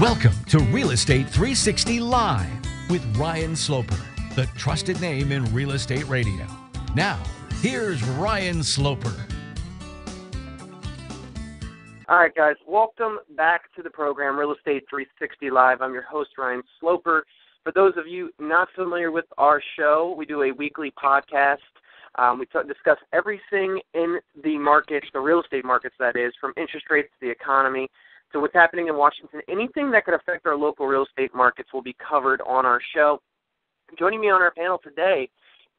Welcome to Real Estate 360 Live with Ryan Sloper, the trusted name in real estate radio. Now, here's Ryan Sloper. All right, guys, welcome back to the program, Real Estate 360 Live. I'm your host, Ryan Sloper. For those of you not familiar with our show, we do a weekly podcast. Um, we t- discuss everything in the markets, the real estate markets, that is, from interest rates to the economy to what's happening in Washington. Anything that could affect our local real estate markets will be covered on our show. Joining me on our panel today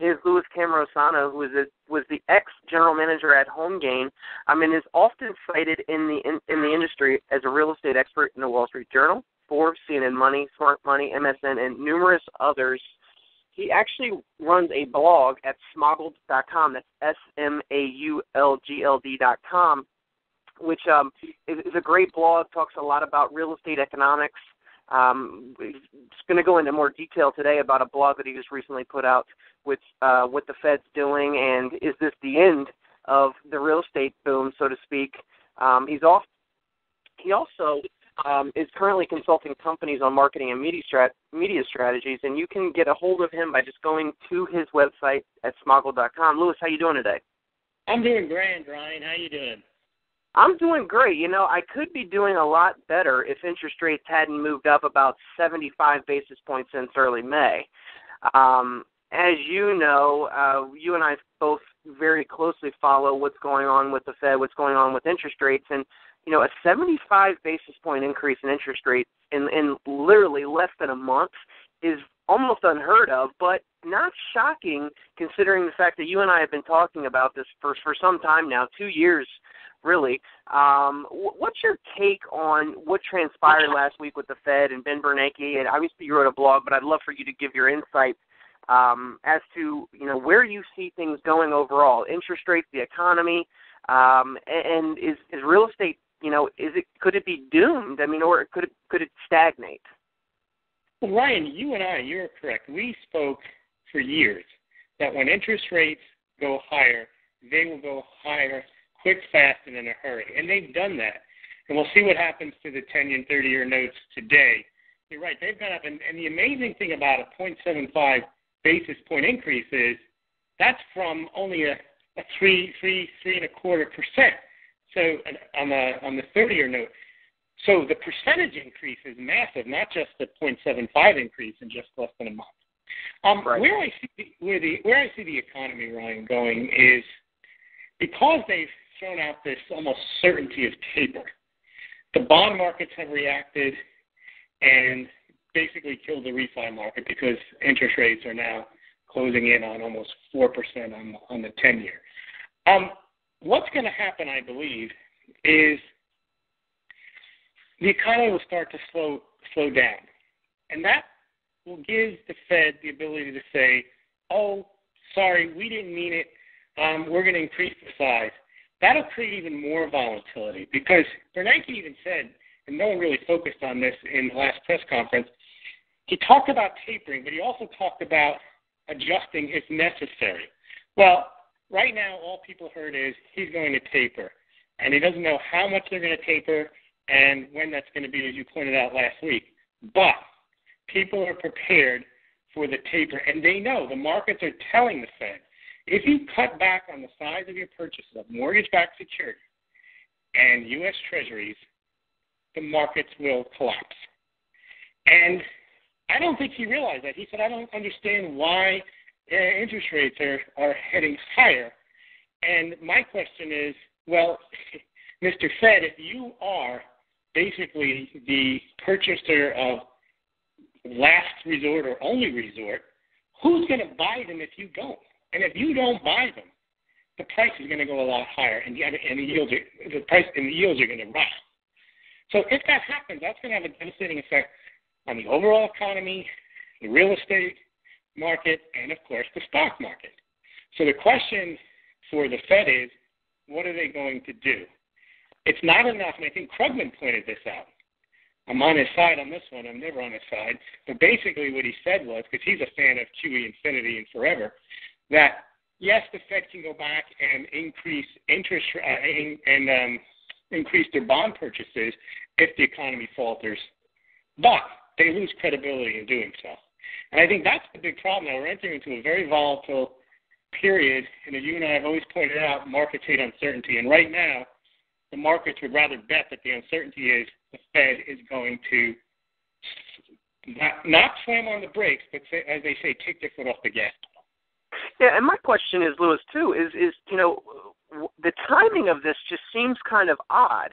is Louis Cammarosano, who is a, was the ex general manager at HomeGain, um, and is often cited in the in, in the industry as a real estate expert in the Wall Street Journal, Forbes, CNN Money, Smart Money, MSN, and numerous others. He actually runs a blog at smaulgld.com. That's S M A U L G L D.com, which um, is, is a great blog. Talks a lot about real estate economics. Um, he's going to go into more detail today about a blog that he just recently put out with uh, what the Fed's doing and is this the end of the real estate boom, so to speak. Um, he's off. He also um, is currently consulting companies on marketing and media, strat- media strategies, and you can get a hold of him by just going to his website at smaulgld.com. Louis, how you doing today? I'm doing grand, Ryan. How you doing? I'm doing great. You know, I could be doing a lot better if interest rates hadn't moved up about 75 basis points since early May. Um, as you know, uh, you and I both very closely follow what's going on with the Fed, what's going on with interest rates, and you know, a 75 basis point increase in interest rates in in literally less than a month is almost unheard of, but not shocking considering the fact that you and I have been talking about this for for some time now, two years really. Um, what's your take on what transpired last week with the Fed and Ben Bernanke? And obviously, you wrote a blog, but I'd love for you to give your insights um, as to you know where you see things going overall, interest rates, the economy, um, and is is real estate you know is it could it be doomed? I mean, or could it could it stagnate? Well, Ryan, you and I, you're correct. We spoke for years that when interest rates go higher, they will go higher quick, fast, and in a hurry. And they've done that. And we'll see what happens to the 10 and 30 year notes today. You're right, they've gone up. And, and the amazing thing about a 0.75 basis point increase is that's from only a, a three, three, three and a quarter percent. So on the on the 30 year note. So the percentage increase is massive, not just the 0.75 increase in just less than a month. Um, right. Where I see the, where the where I see the economy, Ryan, going is because they've thrown out this almost certainty of taper. The bond markets have reacted and basically killed the refi market because interest rates are now closing in on almost 4% on, on the 10 year. Um, what's going to happen, I believe, is the economy will start to slow slow down, and that will give the Fed the ability to say, "Oh, sorry, we didn't mean it. Um, we're going to increase the size." That'll create even more volatility because Bernanke even said, and no one really focused on this in the last press conference. He talked about tapering, but he also talked about adjusting if necessary. Well, right now, all people heard is he's going to taper, and he doesn't know how much they're going to taper and when that's going to be, as you pointed out last week. But people are prepared for the taper, and they know the markets are telling the Fed if you cut back on the size of your purchases of mortgage-backed securities and U.S. Treasuries, the markets will collapse. And I don't think he realized that. He said, I don't understand why uh, interest rates are, are heading higher. And my question is, well, Mr. Fed, if you are basically the purchaser of last resort or only resort, who's going to buy them if you don't? And if you don't buy them, the price is going to go a lot higher, and the, and the yields are the price and the yields are going to rise. So if that happens, that's going to have a devastating effect on the overall economy, the real estate market, and of course the stock market. So the question for the Fed is, what are they going to do? It's not enough, and I think Krugman pointed this out. I'm on his side on this one. I'm never on his side. But basically, what he said was, because he's a fan of QE infinity and forever, that yes, the Fed can go back and increase interest uh, and, and um, increase their bond purchases if the economy falters. but they lose credibility in doing so. And I think that's the big problem now. We're entering into a very volatile period, and as you and I have always pointed out, markets hate uncertainty. And right now, the markets would rather bet that the uncertainty is the Fed is going to not, not slam on the brakes, but say, as they say, take their foot off the gas. Yeah, and my question is, Louis, too, is is you know the timing of this just seems kind of odd.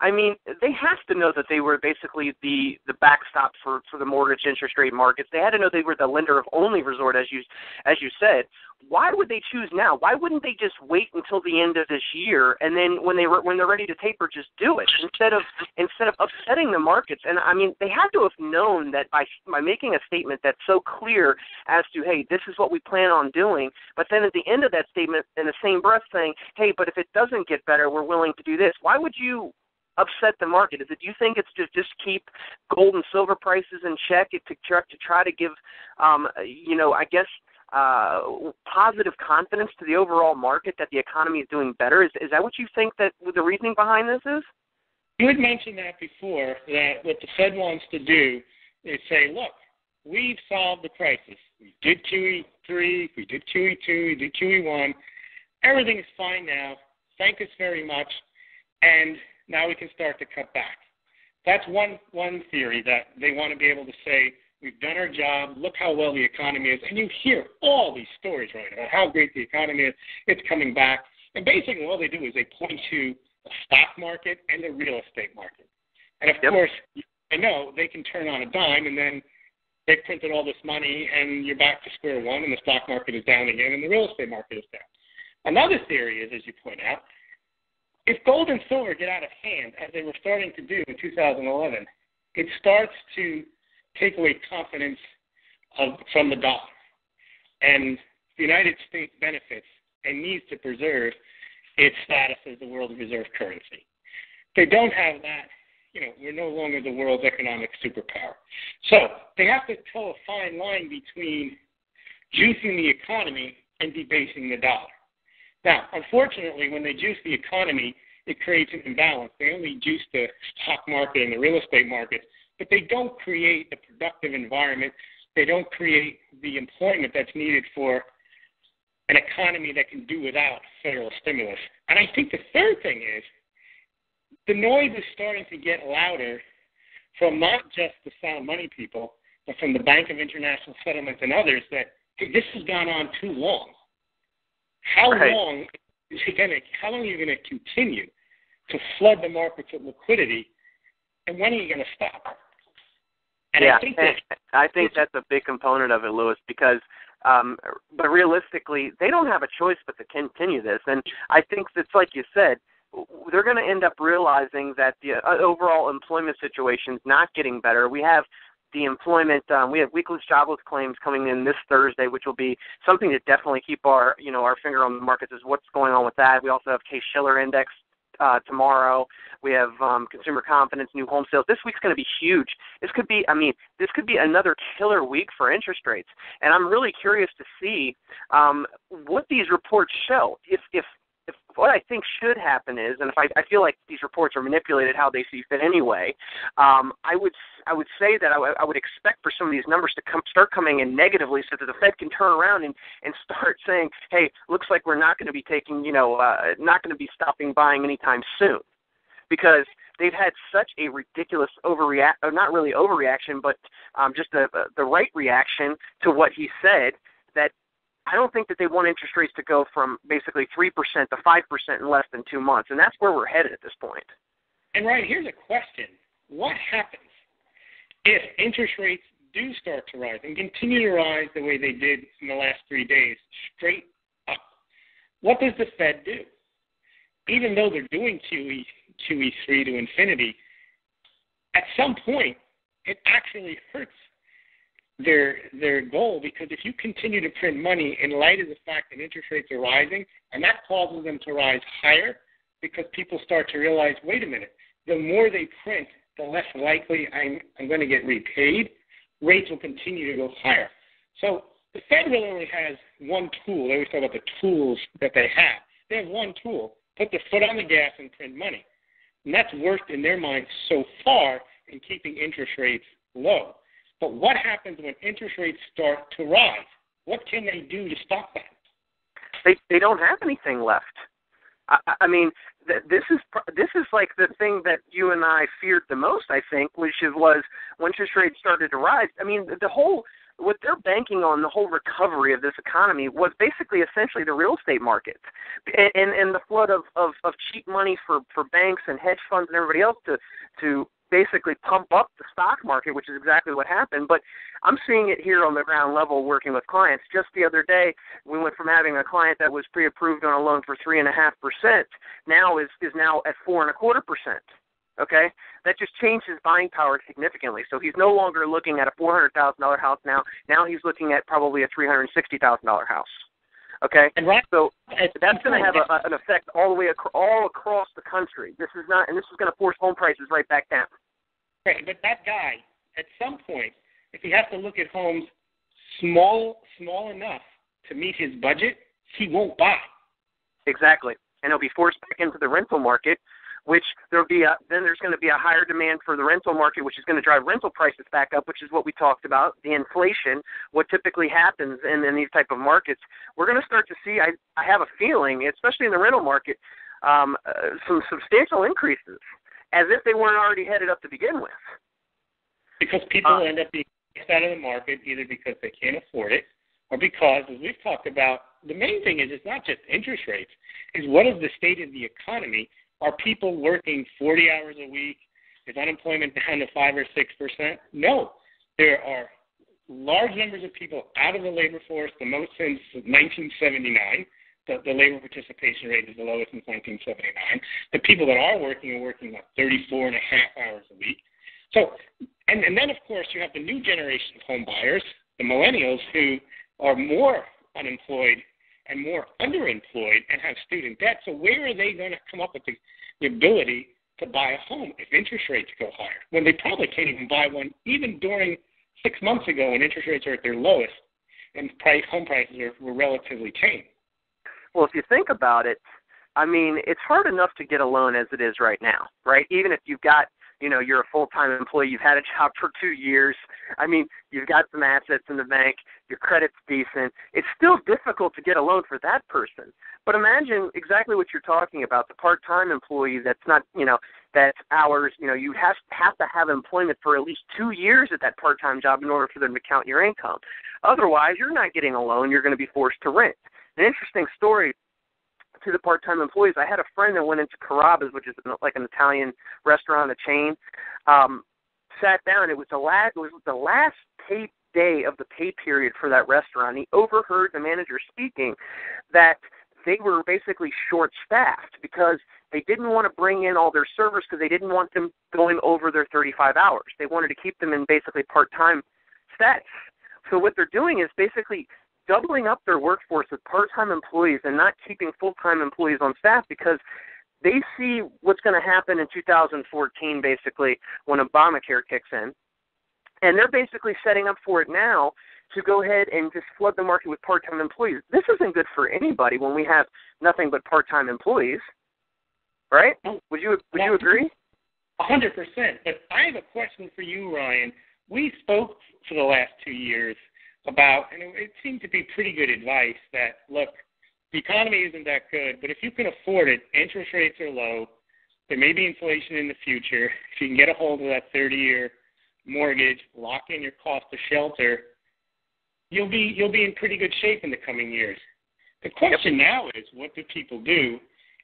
I mean, they have to know that they were basically the the backstop for for the mortgage interest rate markets. They had to know they were the lender of only resort, as you as you said. Why would they choose now? Why wouldn't they just wait until the end of this year and then when they when they're ready to taper, just do it instead of instead of upsetting the markets? And I mean, they had to have known that by by making a statement that's so clear as to hey, this is what we plan on doing, but then at the end of that statement, in the same breath, saying hey, but if it doesn't get better, we're willing to do this. Why would you upset the market? Is it do you think it's to just keep gold and silver prices in check to try to try to give um, you know I guess uh, positive confidence to the overall market that the economy is doing better? Is is that what you think that the reasoning behind this is? You had mentioned that before that what the Fed wants to do is say, look, we've solved the crisis. We did QE3, we did QE2, we did QE1. Everything is fine now. Thank us very much. And now we can start to cut back. That's one one theory that they want to be able to say we've done our job. Look how well the economy is, and you hear all these stories right about how great the economy is. It's coming back, and basically all they do is they point to the stock market and the real estate market. And of yep. course, I know they can turn on a dime, and then they printed all this money, and you're back to square one, and the stock market is down again, and the real estate market is down. Another theory is, as you point out, if gold and silver get out of hand, as they were starting to do in 2011, it starts to take away confidence of, from the dollar. And the United States benefits and needs to preserve its status as the world reserve currency. If they don't have that, you know, we're no longer the world's economic superpower. So they have to toe a fine line between juicing the economy and debasing the dollar. Now, unfortunately, when they juice the economy, it creates an imbalance. They only juice the stock market and the real estate market, but they don't create the productive environment. They don't create the employment that's needed for an economy that can do without federal stimulus. And I think the third thing is the noise is starting to get louder from not just the sound money people, but from the Bank of International Settlements and others that hey, this has gone on too long. How right. long is it going to? How long are you going to continue to flood the markets with liquidity, and when are you going to stop? And yeah, I think, that, I think that's a big component of it, Louis, because um, but realistically, they don't have a choice but to continue this. And I think it's like you said, they're going to end up realizing that the uh, overall employment situation is not getting better. We have the employment. Um, we have weekly jobless claims coming in this Thursday, which will be something to definitely keep our you know our finger on the markets is what's going on with that. We also have Case-Shiller index uh, tomorrow. We have um, consumer confidence, new home sales. This week's going to be huge. This could be, I mean, this could be another killer week for interest rates. And I'm really curious to see um, what these reports show. If if what I think should happen is, and if I, I feel like these reports are manipulated how they see fit anyway, um, I would I would say that I, w- I would expect for some of these numbers to come start coming in negatively, so that the Fed can turn around and and start saying, hey, looks like we're not going to be taking, you know, uh, not going to be stopping buying anytime soon, because they've had such a ridiculous overreact, or not really overreaction, but um, just the the right reaction to what he said that I don't think that they want interest rates to go from basically 3% to 5% in less than two months. And that's where we're headed at this point. And, Ryan, here's a question What happens if interest rates do start to rise and continue to rise the way they did in the last three days, straight up? What does the Fed do? Even though they're doing QE, QE3 to infinity, at some point, it actually hurts their their goal because if you continue to print money in light of the fact that interest rates are rising and that causes them to rise higher because people start to realize wait a minute the more they print the less likely I'm I'm going to get repaid rates will continue to go higher. So the Fed really only has one tool. They always talk about the tools that they have. They have one tool put their foot on the gas and print money. And that's worked in their minds so far in keeping interest rates low. But what happens when interest rates start to rise? What can they do to stop that? They they don't have anything left. I, I mean, th- this is this is like the thing that you and I feared the most. I think, which is was when interest rates started to rise. I mean, the whole what they're banking on the whole recovery of this economy was basically essentially the real estate market and and, and the flood of, of of cheap money for for banks and hedge funds and everybody else to to basically pump up the stock market, which is exactly what happened. But I'm seeing it here on the ground level working with clients. Just the other day, we went from having a client that was pre-approved on a loan for three and a half percent now is is now at four and a quarter percent. Okay, that just changed his buying power significantly. So he's no longer looking at a four hundred thousand dollar house now. Now he's looking at probably a three hundred sixty thousand dollar house. Okay, and right, so that's going to have a, an effect all the way ac- all across the country. This is not, and this is going to force home prices right back down. Right, but that guy, at some point, if he has to look at homes small, small enough to meet his budget, he won't buy. Exactly, and he'll be forced back into the rental market, which there'll be a then there's going to be a higher demand for the rental market, which is going to drive rental prices back up, which is what we talked about, the inflation, what typically happens in, in these type of markets. We're going to start to see, I, I have a feeling, especially in the rental market, um, uh, some substantial increases as if they weren't already headed up to begin with. Because people uh, end up being kicked out of the market either because they can't afford it or because, as we've talked about, the main thing is it's not just interest rates, is what is the state of the economy? Are people working 40 hours a week? Is unemployment down to 5 or 6%? No. There are large numbers of people out of the labor force, the most since 1979 the, the labor participation rate is the lowest since 1979. The people that are working are working about 34 and a half hours a week. So, and, and then of course you have the new generation of home buyers, the millennials, who are more unemployed and more underemployed and have student debt. So where are they going to come up with the, the ability to buy a home if interest rates go higher when they probably can't even buy one even during six months ago when interest rates are at their lowest and price home prices are, were relatively tame. Well, if you think about it, I mean, it's hard enough to get a loan as it is right now, right? Even if you've got, you know, you're a full-time employee, you've had a job for two years. I mean, you've got some assets in the bank, your credit's decent. It's still difficult to get a loan for that person. But imagine exactly what you're talking about, the part-time employee that's not, you know, that hours, you know, you have have to have employment for at least two years at that part-time job in order for them to count your income. Otherwise, you're not getting a loan. You're going to be forced to rent. An interesting story to the part-time employees. I had a friend that went into Carrabba's, which is like an Italian restaurant, a chain. Um, sat down. It was the last. It was the last pay day of the pay period for that restaurant. He overheard the manager speaking that they were basically short-staffed because they didn't want to bring in all their servers because they didn't want them going over their 35 hours. They wanted to keep them in basically part-time status. So what they're doing is basically doubling up their workforce with part-time employees and not keeping full-time employees on staff because they see what's going to happen in 2014 basically when Obamacare kicks in. And they're basically setting up for it now to go ahead and just flood the market with part-time employees. This isn't good for anybody when we have nothing but part-time employees. Right? Oh, would you would you agree? A hundred percent. But I have a question for you, Ryan. We spoke for the last two years about, and it, it seemed to be pretty good advice that look, the economy isn't that good, but if you can afford it, interest rates are low. There may be inflation in the future. If you can get a hold of that 30-year mortgage, lock in your cost of shelter, you'll be you'll be in pretty good shape in the coming years. The question now is, what do people do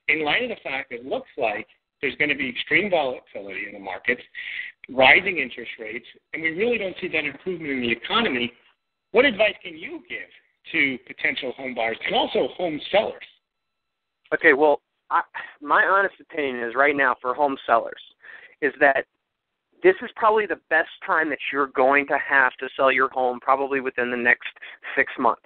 in light of the fact that it looks like there's going to be extreme volatility in the markets, rising interest rates, and we really don't see that improvement in the economy what advice can you give to potential home buyers and also home sellers? Okay, well, I, my honest opinion is right now for home sellers is that this is probably the best time that you're going to have to sell your home probably within the next six months.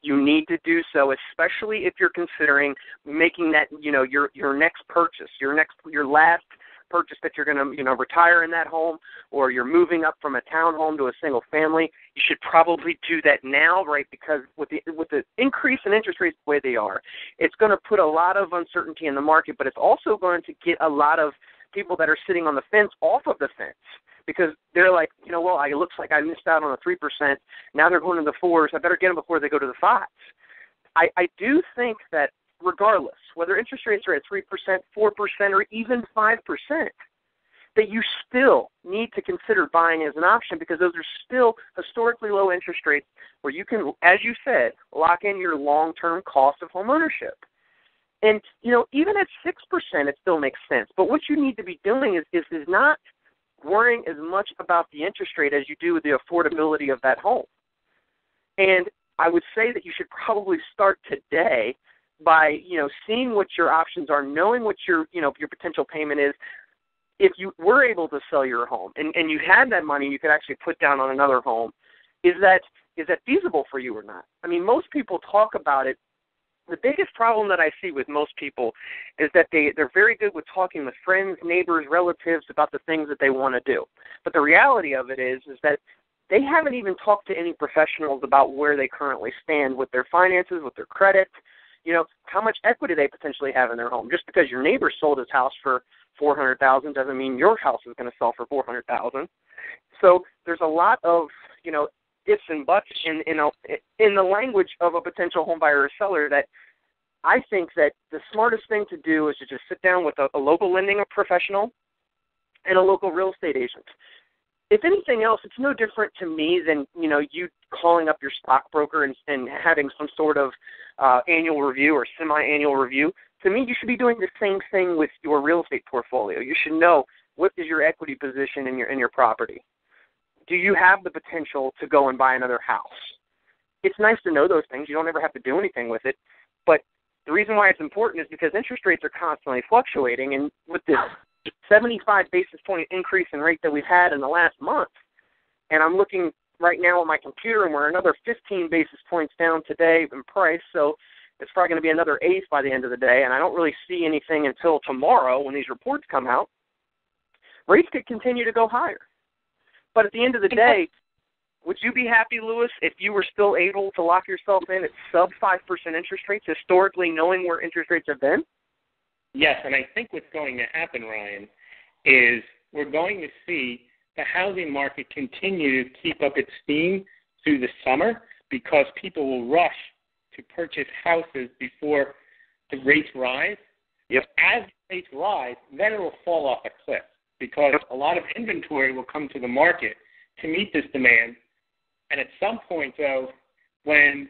You need to do so, especially if you're considering making that, you know, your your next purchase, your next your last purchase that you're going to, you know, retire in that home or you're moving up from a townhome to a single family, you should probably do that now, right? Because with the with the increase in interest rates the way they are, it's going to put a lot of uncertainty in the market, but it's also going to get a lot of people that are sitting on the fence off of the fence because they're like, you know, well, it looks like I missed out on the three percent. Now they're going to the fours. I better get them before they go to the fives. I, I do think that regardless, whether interest rates are at three percent, four percent, or even five percent, that you still need to consider buying as an option because those are still historically low interest rates where you can, as you said, lock in your long term cost of home ownership. And you know, even at six percent, it still makes sense. But what you need to be doing is is, is not worrying as much about the interest rate as you do with the affordability of that home. And I would say that you should probably start today by you know seeing what your options are, knowing what your you know your potential payment is. If you were able to sell your home and and you had that money, you could actually put down on another home. Is that is that feasible for you or not? I mean, most people talk about it the biggest problem that I see with most people is that they they're very good with talking with friends, neighbors, relatives about the things that they want to do. But the reality of it is is that they haven't even talked to any professionals about where they currently stand with their finances, with their credit, you know, how much equity they potentially have in their home. Just because your neighbor sold his house for 400,000 doesn't mean your house is going to sell for 400,000. So there's a lot of, you know, ifs and buts in in a, in the language of a potential home buyer or seller that I think that the smartest thing to do is to just sit down with a, a local lending professional and a local real estate agent. If anything else, it's no different to me than you know you calling up your stockbroker and, and having some sort of uh, annual review or semi-annual review. To me, you should be doing the same thing with your real estate portfolio. You should know what is your equity position in your in your property do you have the potential to go and buy another house? It's nice to know those things. You don't ever have to do anything with it. But the reason why it's important is because interest rates are constantly fluctuating. And with this 75 basis point increase in rate that we've had in the last month, and I'm looking right now on my computer, and we're another 15 basis points down today in price. So it's probably going to be another eighth by the end of the day. And I don't really see anything until tomorrow when these reports come out. Rates could continue to go higher. But at the end of the day, would you be happy, Louis, if you were still able to lock yourself in at sub five percent interest rates, historically knowing where interest rates have been? Yes, and I think what's going to happen, Ryan, is we're going to see the housing market continue to keep up its steam through the summer because people will rush to purchase houses before the rates rise. Yep. As rates rise, then it will fall off a cliff because a lot of inventory will come to the market to meet this demand. And at some point, though, when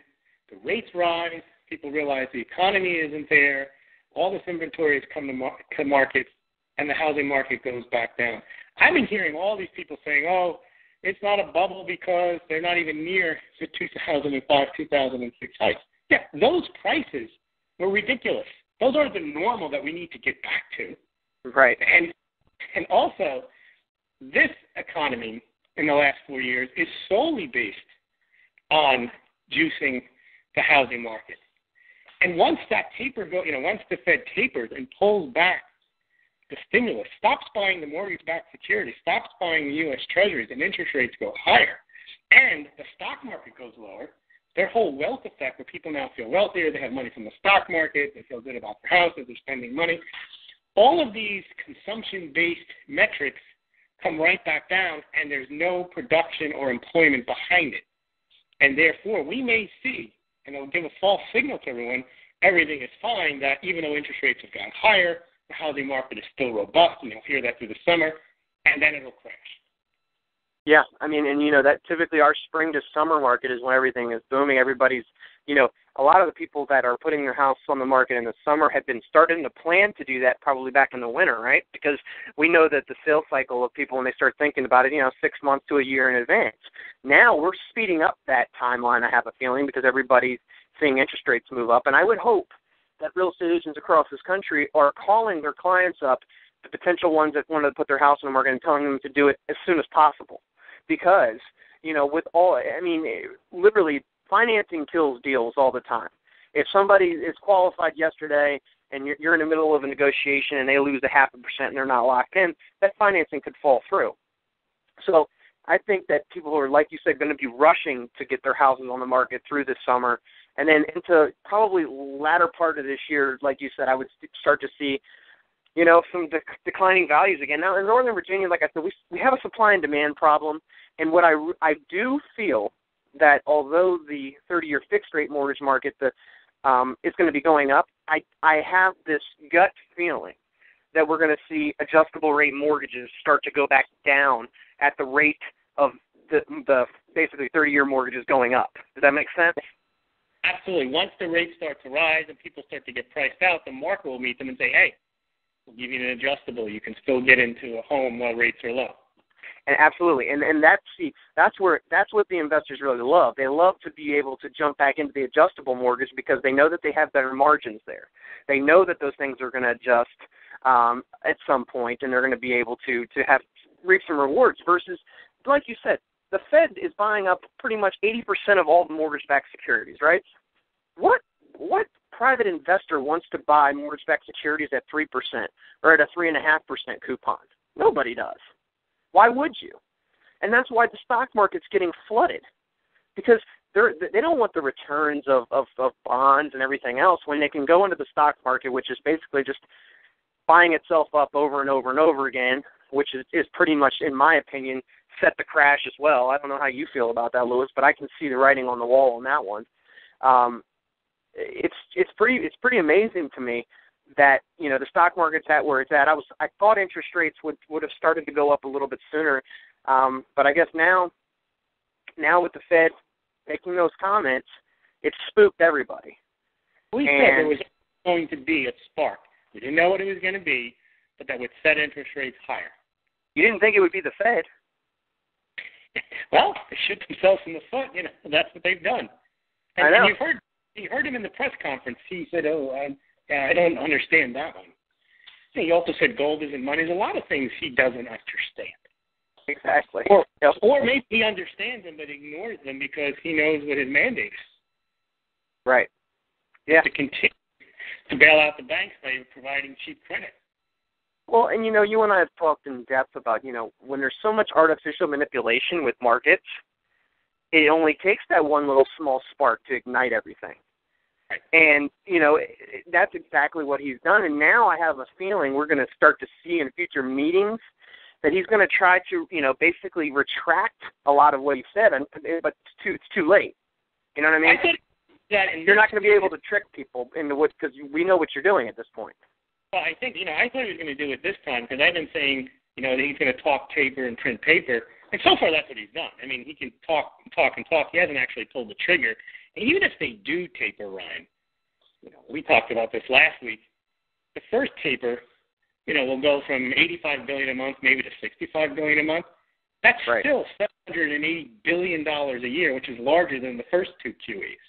the rates rise, people realize the economy isn't there, all this inventory has come to, mar- to market, and the housing market goes back down. I've been hearing all these people saying, oh, it's not a bubble because they're not even near the 2005, 2006 heights. Yeah, those prices were ridiculous. Those aren't the normal that we need to get back to. Right. And and also, this economy in the last four years is solely based on juicing the housing market. And once that taper go, you know, once the Fed tapers and pulls back the stimulus, stops buying the mortgage-backed securities, stops buying the U.S. Treasuries, and interest rates go higher, and the stock market goes lower, their whole wealth effect, where people now feel wealthier, they have money from the stock market, they feel good about their houses, they're spending money, all of these consumption based metrics come right back down, and there's no production or employment behind it. And therefore, we may see, and it'll give a false signal to everyone, everything is fine, that even though interest rates have gone higher, the housing market is still robust, and you'll hear that through the summer, and then it'll crash. Yeah, I mean, and you know that typically our spring to summer market is when everything is booming. Everybody's, you know, a lot of the people that are putting their house on the market in the summer have been starting to plan to do that probably back in the winter, right? Because we know that the sales cycle of people when they start thinking about it, you know, six months to a year in advance. Now we're speeding up that timeline. I have a feeling because everybody's seeing interest rates move up, and I would hope that real estate agents across this country are calling their clients up, the potential ones that want to put their house on the market, and telling them to do it as soon as possible because you know with all I mean literally financing kills deals all the time. If somebody is qualified yesterday and you're, you're in the middle of a negotiation and they lose a half a percent and they're not locked in, that financing could fall through. So I think that people are, like you said, going to be rushing to get their houses on the market through this summer, and then into probably latter part of this year, like you said, I would start to see you know, some de- declining values again. Now in Northern Virginia, like I said, we we have a supply and demand problem, and what I I do feel that although the 30-year fixed rate mortgage market the um, is going to be going up, I I have this gut feeling that we're going to see adjustable rate mortgages start to go back down at the rate of the the basically 30-year mortgages going up. Does that make sense? Absolutely. Once the rates start to rise and people start to get priced out, the market will meet them and say, "Hey, we'll give you an adjustable. You can still get into a home while rates are low." And absolutely, and and that's see that's where that's what the investors really love. They love to be able to jump back into the adjustable mortgage because they know that they have better margins there. They know that those things are going to adjust um, at some point, and they're going to be able to to have reap some rewards. Versus, like you said, the Fed is buying up pretty much 80% of all the mortgage-backed securities, right? What what private investor wants to buy mortgage-backed securities at three percent or at a three and a half percent coupon? Nobody does. Why would you? And that's why the stock market's getting flooded because they're they don't want the returns of, of of bonds and everything else when they can go into the stock market, which is basically just buying itself up over and over and over again, which is is pretty much, in my opinion, set the crash as well. I don't know how you feel about that, Louis, but I can see the writing on the wall on that one. Um, it's it's pretty it's pretty amazing to me that you know the stock market's at where it's at. I was I thought interest rates would would have started to go up a little bit sooner, um, but I guess now now with the Fed making those comments, it spooked everybody. We and, said there was going to be a spark. We didn't know what it was going to be, but that would set interest rates higher. You didn't think it would be the Fed? well, they shoot themselves in the foot. You know that's what they've done. And, I know. and you heard you heard him in the press conference. He said, "Oh, I, I don't understand that one." He also said gold isn't money. There's a lot of things he doesn't understand. Exactly. Or, yep. or maybe he understands them but ignores them because he knows what his mandate is. Right. Yeah. To continue to bail out the banks by providing cheap credit. Well, and you know, you and I have talked in depth about, you know, when there's so much artificial manipulation with markets, it only takes that one little small spark to ignite everything. And, you know, that's exactly what he's done. And now I have a feeling we're going to start to see in future meetings that he's going to try to, you know, basically retract a lot of what he said, and, but it's too, it's too late. You know what I mean? I think that you're not going to be able to trick people into what because we know what you're doing at this point. Well, I think you know I thought he was going to do it this time because I've been saying you know that he's going to talk paper and print paper, and so far that's what he's done. I mean, he can talk, talk, and talk. He hasn't actually pulled the trigger. And even if they do taper Ryan, you know, we talked about this last week. The first taper, you know, will go from 85 billion a month maybe to 65 billion a month. That's right. still 780 billion dollars a year, which is larger than the first two QEs.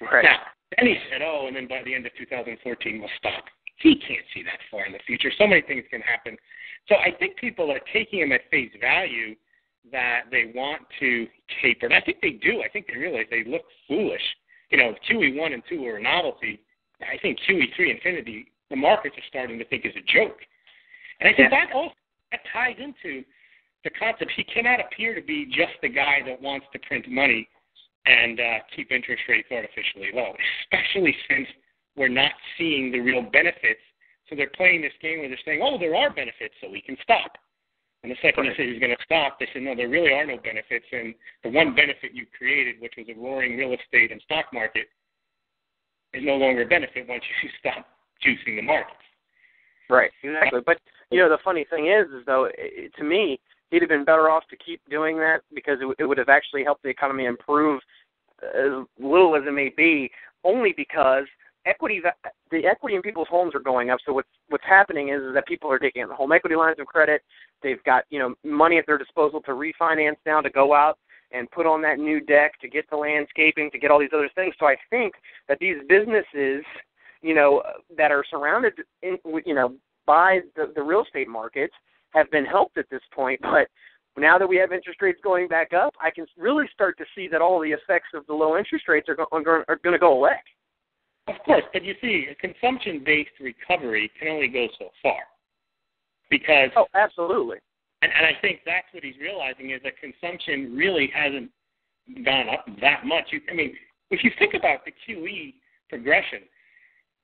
Right. Now, then he said, "Oh, and then by the end of 2014, we'll stop." He can't see that far in the future. So many things can happen. So I think people are taking him at face value that they want to taper. And I think they do. I think they realize they look foolish. You know, QE one and two were a novelty. I think QE three Infinity, the markets are starting to think is a joke. And I think yeah. that also that ties into the concept. He cannot appear to be just the guy that wants to print money and uh, keep interest rates artificially low, especially since we're not seeing the real benefits. So they're playing this game where they're saying, "Oh, there are benefits, so we can stop." And the second right. he said he's going to stop, they said, "No, there really are no benefits." And the one benefit you created, which was a roaring real estate and stock market, is no longer a benefit once you stop juicing the markets. Right, exactly. But you know, the funny thing is, is though, it, to me, he'd have been better off to keep doing that because it, it would have actually helped the economy improve uh, as little as it may be. Only because equity, the equity in people's homes are going up. So what's what's happening is, is that people are taking the home equity lines of credit. They've got you know money at their disposal to refinance now to go out and put on that new deck to get the landscaping to get all these other things. So I think that these businesses, you know, that are surrounded, in, you know, by the, the real estate markets have been helped at this point. But now that we have interest rates going back up, I can really start to see that all the effects of the low interest rates are, go, are, are going to go away. Of course, but you see, a consumption-based recovery can only go so far because oh, absolutely. And, and I think that's what he's realizing is that consumption really hasn't gone up that much. You, I mean, if you think about the QE progression,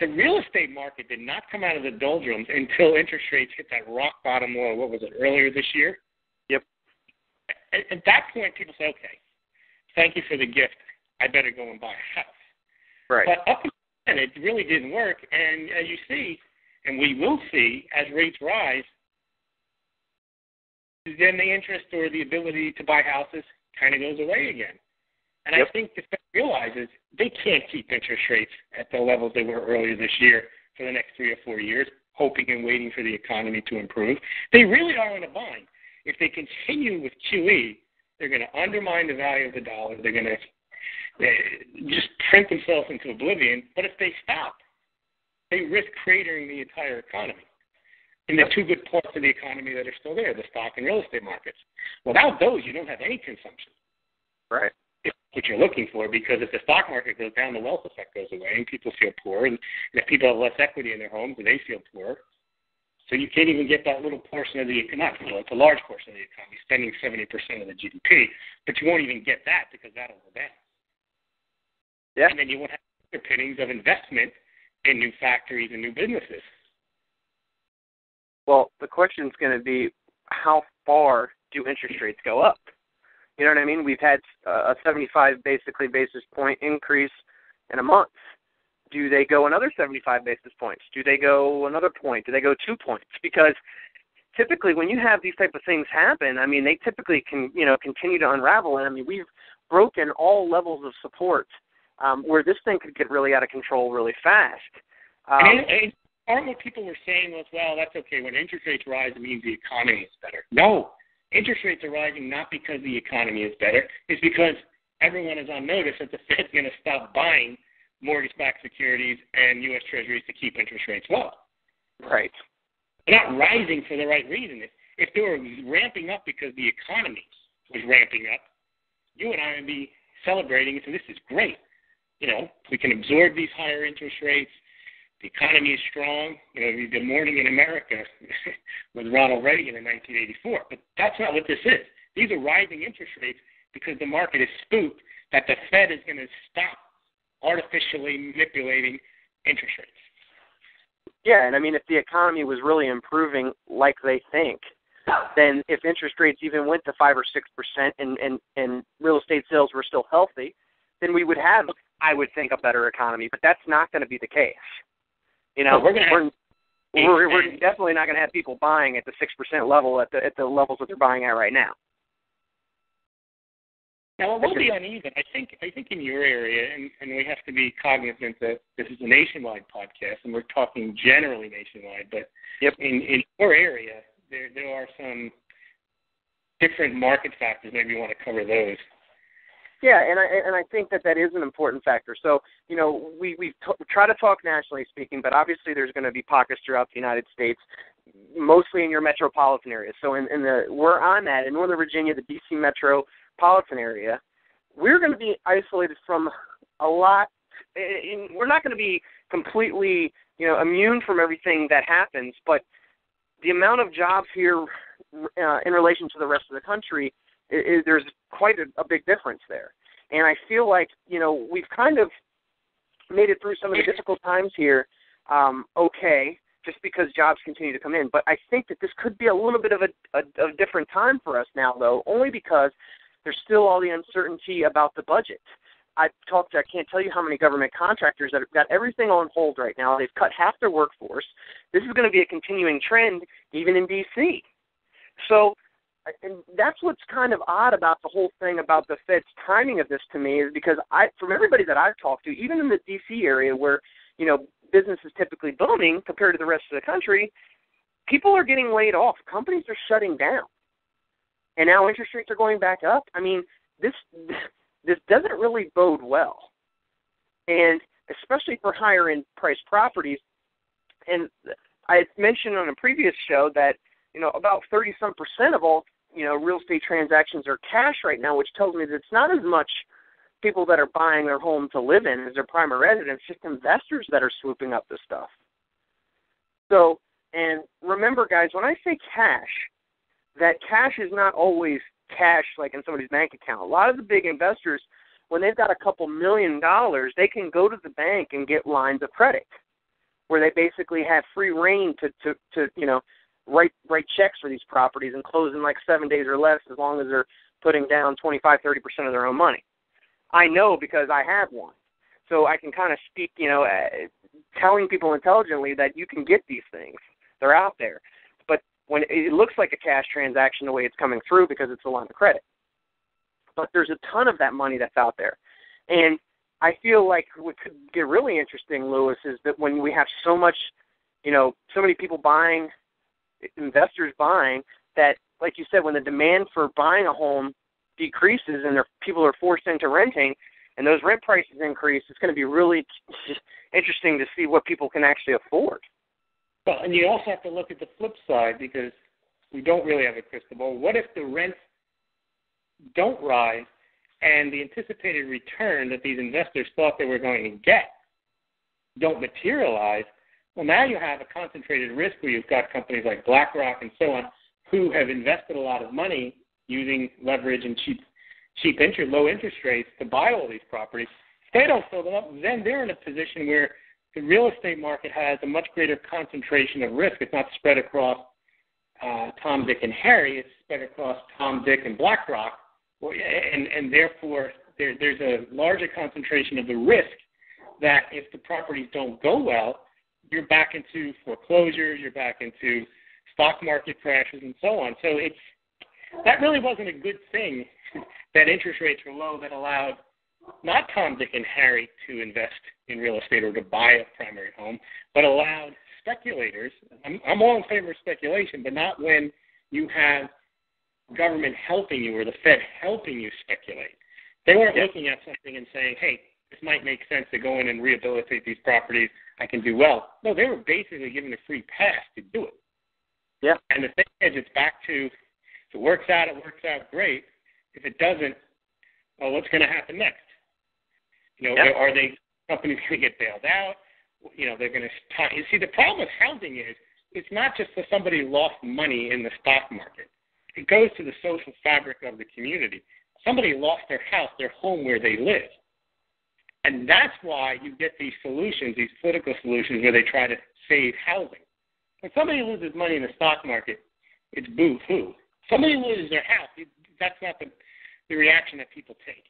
the real estate market did not come out of the doldrums until interest rates hit that rock bottom low. What was it earlier this year? Yep. At, at that point, people say, "Okay, thank you for the gift. I better go and buy a house." Right. But up and it really didn't work. And as you see, and we will see as rates rise, then the interest or the ability to buy houses kind of goes away again. And yep. I think the Fed realizes they can't keep interest rates at the levels they were earlier this year for the next three or four years, hoping and waiting for the economy to improve. They really are in a bind. If they continue with QE, they're going to undermine the value of the dollar. They're going to Uh, just print themselves into oblivion. But if they stop, they risk cratering the entire economy. In the two good parts of the economy that are still there, the stock and real estate markets. Without those, you don't have any consumption. Right. What you're looking for, because if the stock market goes down, the wealth effect goes away, and people feel poor. And if people have less equity in their homes, they feel poor. So you can't even get that little portion of the economy. Well, it's a large portion of the economy, spending 70% of the GDP, but you won't even get that because that'll go down. Yeah. And then you won't have underpinnings of investment in new factories and new businesses. Well, the question is going to be how far do interest rates go up? You know what I mean? We've had uh, a 75 basically basis point increase in a month. Do they go another 75 basis points? Do they go another point? Do they go two points? Because typically when you have these type of things happen, I mean, they typically can, you know, continue to unravel. And I mean, we've broken all levels of support um, where this thing could get really out of control really fast. Um, and, and part of what people were saying was, well, that's okay. When interest rates rise, it means the economy is better. No, interest rates are rising not because the economy is better. It's because everyone is on notice that the Fed's going to stop buying mortgage-backed securities and U.S. Treasuries to keep interest rates low. Right. They're not rising for the right reason. If, if they were ramping up because the economy was ramping up, you and I would be celebrating and saying, this is great you know, we can absorb these higher interest rates. The economy is strong. You know, the morning in America with Ronald Reagan in 1984. But that's not what this is. These are rising interest rates because the market is spooked that the Fed is going to stop artificially manipulating interest rates. Yeah, and I mean, if the economy was really improving like they think, then if interest rates even went to five or six percent and and and real estate sales were still healthy, then we would have I would think, a better economy. But that's not going to be the case. You know, we're, gonna we're, we're, we're definitely not going to have people buying at the six percent level at the at the levels that they're buying at right now. Now it will be uneven. I think I think in your area, and, and we have to be cognizant that this is a nationwide podcast, and we're talking generally nationwide. But yep. in in your area, there there are some different market factors. Maybe you want to cover those. Yeah, and I and I think that that is an important factor. So you know, we we t- try to talk nationally speaking, but obviously there's going to be pockets throughout the United States, mostly in your metropolitan areas. So in, in the where I'm at in Northern Virginia, the D.C. metropolitan area, we're going to be isolated from a lot. In, we're not going to be completely you know immune from everything that happens, but the amount of jobs here uh, in relation to the rest of the country it, it, there's quite a, a big difference there. And I feel like you know we've kind of made it through some of the difficult times here. Um, okay, just because jobs continue to come in, but I think that this could be a little bit of a, a, a different time for us now, though, only because there's still all the uncertainty about the budget. I've talked to, I can't tell you how many government contractors that have got everything on hold right now. They've cut half their workforce. This is going to be a continuing trend even in D.C. So and that's what's kind of odd about the whole thing about the Fed's timing of this to me is because I, from everybody that I've talked to, even in the D.C. area where you know business is typically booming compared to the rest of the country, people are getting laid off. Companies are shutting down, and now interest rates are going back up. I mean, this this doesn't really bode well, and especially for higher end price properties. And I mentioned on a previous show that you know about 30 some percent of all you know real estate transactions are cash right now, which tells me that it's not as much people that are buying their home to live in as their primary residence, just investors that are swooping up the stuff. So, and remember, guys, when I say cash, that cash is not always cash like in somebody's bank account. A lot of the big investors, when they've got a couple million dollars, they can go to the bank and get lines of credit. where they basically have free reign to to to you know write write checks for these properties and close in like seven days or less as long as they're putting down twenty five thirty percent of their own money. I know because I have one, so I can kind of speak you know uh, telling people intelligently that you can get these things. They're out there, but when it looks like a cash transaction the way it's coming through because it's a line of credit. But there's a ton of that money that's out there, and I feel like what could get really interesting, Lewis, is that when we have so much, you know, so many people buying, investors buying, that, like you said, when the demand for buying a home decreases and people are forced into renting, and those rent prices increase, it's going to be really interesting to see what people can actually afford. Well, and you also have to look at the flip side because we don't really have a crystal ball. What if the rents don't rise and the anticipated return that these investors thought they were going to get don't materialize, well, now you have a concentrated risk where you've got companies like BlackRock and so on who have invested a lot of money using leverage and cheap, cheap interest, low interest rates to buy all these properties. If they don't fill them up, then they're in a position where the real estate market has a much greater concentration of risk. It's not spread across uh, Tom, Dick, and Harry. It's spread across Tom, Dick, and BlackRock and and therefore there, there's a larger concentration of the risk that if the properties don't go well, you're back into foreclosures, you're back into stock market crashes, and so on. So it's that really wasn't a good thing that interest rates were low that allowed not Tom, Dick, and Harry to invest in real estate or to buy a primary home, but allowed speculators. I'm, I'm all in favor of speculation, but not when you have government helping you or the Fed helping you speculate. They weren't yeah. looking at something and saying, hey, this might make sense to go in and rehabilitate these properties. I can do well. No, they were basically given a free pass to do it. Yeah. And the thing is, it's back to if it works out, it works out great. If it doesn't, well, what's going to happen next? You know, yeah. are they companies going to get bailed out? You know, they're going to. You see, the problem with housing is it's not just that somebody lost money in the stock market. It goes to the social fabric of the community. Somebody lost their house, their home where they live. And that's why you get these solutions, these political solutions where they try to save housing. When somebody loses money in the stock market, it's boo hoo. Somebody loses their house, that's not the, the reaction that people take.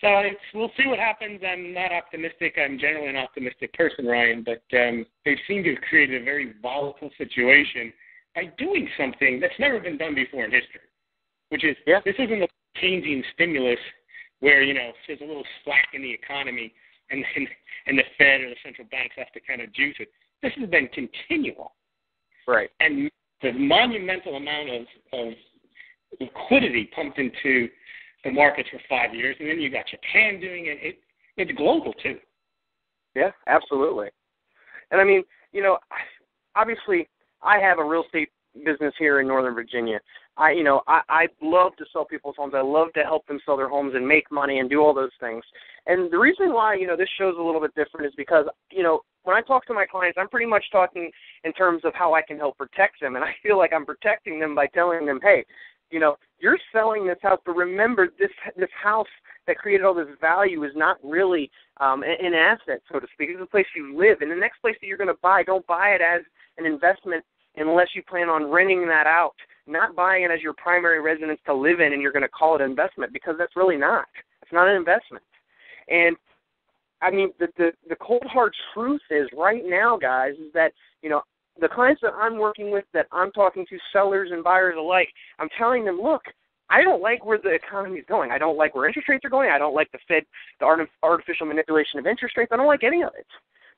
So it's, we'll see what happens. I'm not optimistic. I'm generally an optimistic person, Ryan, but um, they seem to have created a very volatile situation by doing something that's never been done before in history, which is yeah. this isn't a changing stimulus where you know there's a little slack in the economy and and, and the Fed or the central banks have to kind of juice it. This has been continual, right? And the monumental amount of, of liquidity pumped into the markets for five years, and then you got Japan doing it. it it's global too. Yeah, absolutely. And I mean, you know, obviously I have a real estate business here in Northern Virginia. I, you know, I, I love to sell people's homes. I love to help them sell their homes and make money and do all those things. And the reason why, you know, this show's a little bit different is because, you know, when I talk to my clients, I'm pretty much talking in terms of how I can help protect them. And I feel like I'm protecting them by telling them, hey, you know, you're selling this house, but remember this this house that created all this value is not really um, an asset, so to speak. It's a place you live. And the next place that you're going to buy, don't buy it as an investment unless you plan on renting that out, not buying it as your primary residence to live in and you're going to call it an investment because that's really not. It's not an investment. And I mean, the, the the cold hard truth is right now, guys, is that you know the clients that I'm working with, that I'm talking to, sellers and buyers alike, I'm telling them, look, I don't like where the economy is going. I don't like where interest rates are going. I don't like the Fed, the art artificial manipulation of interest rates. I don't like any of it.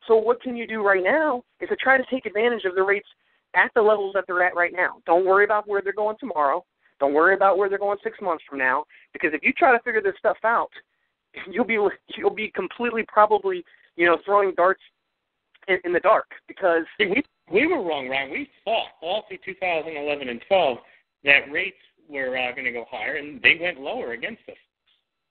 So what can you do right now is to try to take advantage of the rates at the levels that they're at right now. Don't worry about where they're going tomorrow. Don't worry about where they're going six months from now. Because if you try to figure this stuff out, you'll be you'll be completely probably you know throwing darts in, in the dark. Because See, we we were wrong, Ryan. We thought all through 2011 and 12 that rates were uh, going to go higher, and they went lower against us.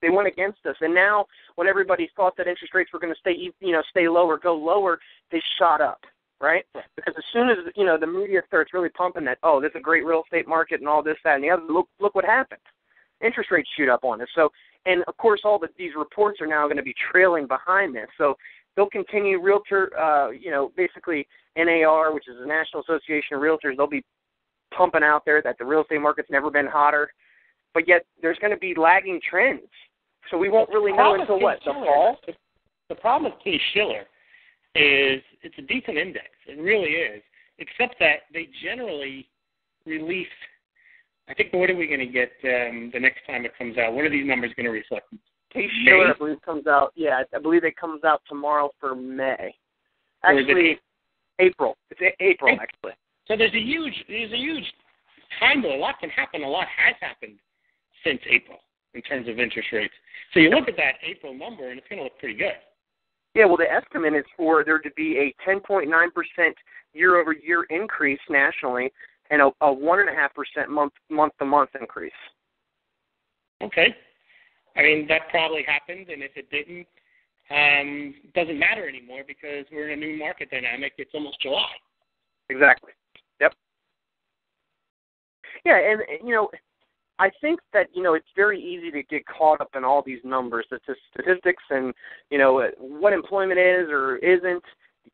They went against us, and now when everybody thought that interest rates were going to stay, you know, stay lower, go lower, they shot up right? Because as soon as you know the media starts really pumping that, oh, this is a great real estate market and all this, that, and the other. Look, look what happened. Interest rates shoot up on us. So, and of course, all the, these reports are now going to be trailing behind this. So, they'll continue realtor, uh, you know, basically NAR, which is the National Association of Realtors, they'll be pumping out there that the real estate market's never been hotter, but yet there's going to be lagging trends. So we won't really know until what the fall. The problem with Case Shiller is it's a decent index. It really is, except that they generally release. I think what are we going to get um, the next time it comes out? What are these numbers going to reflect? Case Shiller, I believe, comes out. Yeah, I believe it comes out tomorrow for May. Actually, April. It's a- April, April, actually. So there's a huge there's a huge time though. A lot can happen. A lot has happened since April in terms of interest rates. So you look at that April number and it's going to look pretty good. Yeah, well, the estimate is for there to be a 10.9% year over year increase nationally and a, a 1.5% month month to month increase. Okay. I mean, that probably happened, and if it didn't, um, it doesn't matter anymore because we're in a new market dynamic. It's almost July. Exactly. Yep. Yeah, and you know, I think that you know it's very easy to get caught up in all these numbers, the statistics, and you know what employment is or isn't.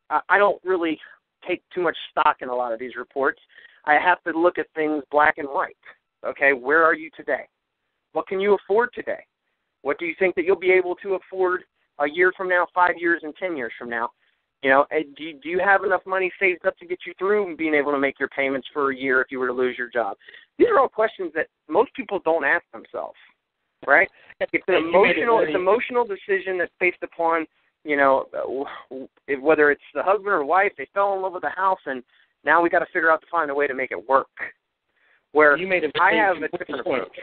I don't really take too much stock in a lot of these reports. I have to look at things black and white. Okay, where are you today? What can you afford today? What do you think that you'll be able to afford a year from now, five years, and ten years from now? You know, eh, do you, do you have enough money saved up to get you through being able to make your payments for a year if you were to lose your job? These are all questions that most people don't ask themselves, right? It's an emotional, it's an emotional decision that's based upon, you know, eh, whether it's the husband or wife, they fell in love with the house, and now we got to figure out to find a way to make it work. Where you made a I have a different point. approach.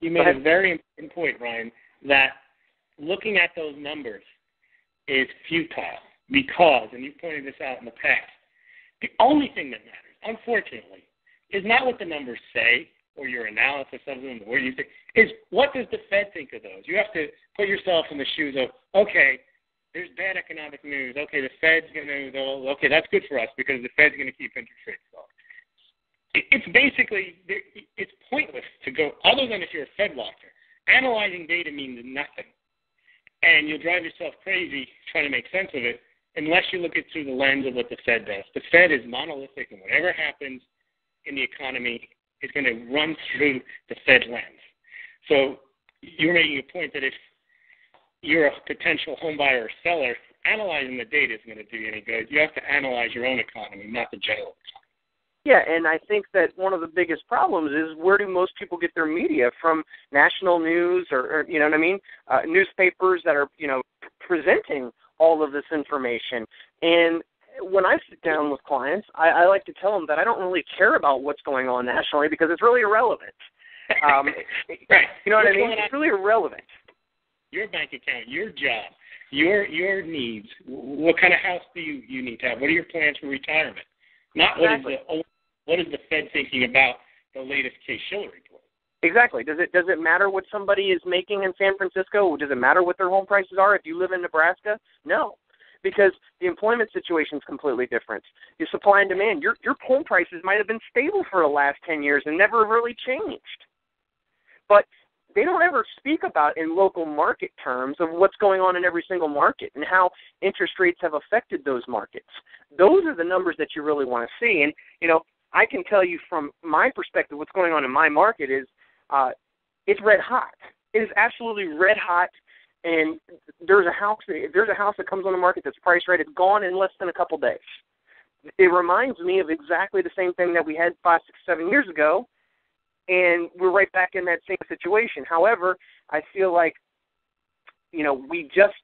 You made a very important point, Ryan, that looking at those numbers is futile because, and you pointed this out in the past, the only thing that matters, unfortunately, is not what the numbers say or your analysis of them or you think, is what does the Fed think of those? You have to put yourself in the shoes of, okay, there's bad economic news. Okay, the Fed's going to, okay, that's good for us because the Fed's going to keep interest rates low. It's basically, it's pointless to go, other than if you're a Fed watcher. Analyzing data means nothing. And you'll drive yourself crazy trying to make sense of it unless you look at through the lens of what the Fed does. The Fed is monolithic, and whatever happens in the economy is going to run through the Fed lens. So you're making a point that if you're a potential home buyer or seller, analyzing the data isn't going to do you any good. You have to analyze your own economy, not the general economy. Yeah, and I think that one of the biggest problems is where do most people get their media from? National news, or, or you know what I mean? Uh, newspapers that are you know presenting all of this information. And when I sit down with clients, I, I like to tell them that I don't really care about what's going on nationally because it's really irrelevant. Um, right. You know what I mean? It's really irrelevant. Your bank account, your job, your your needs. What kind of house do you you need to have? What are your plans for retirement? Not Exactly. what is the what is the Fed thinking about the latest Case Shiller? Exactly. Does it does it matter what somebody is making in San Francisco? Does it matter what their home prices are if you live in Nebraska? No. Because the employment situation is completely different. Your supply and demand, your your home prices might have been stable for the last ten years and never really changed. But they don't ever speak about in local market terms of what's going on in every single market and how interest rates have affected those markets. Those are the numbers that you really want to see. And you know, I can tell you from my perspective, what's going on in my market is uh, it's red hot. It is absolutely red hot. And there's a house. There's a house that comes on the market that's priced right. It's gone in less than a couple days. It reminds me of exactly the same thing that we had five, six, seven years ago, and we're right back in that same situation. However, I feel like, you know, we just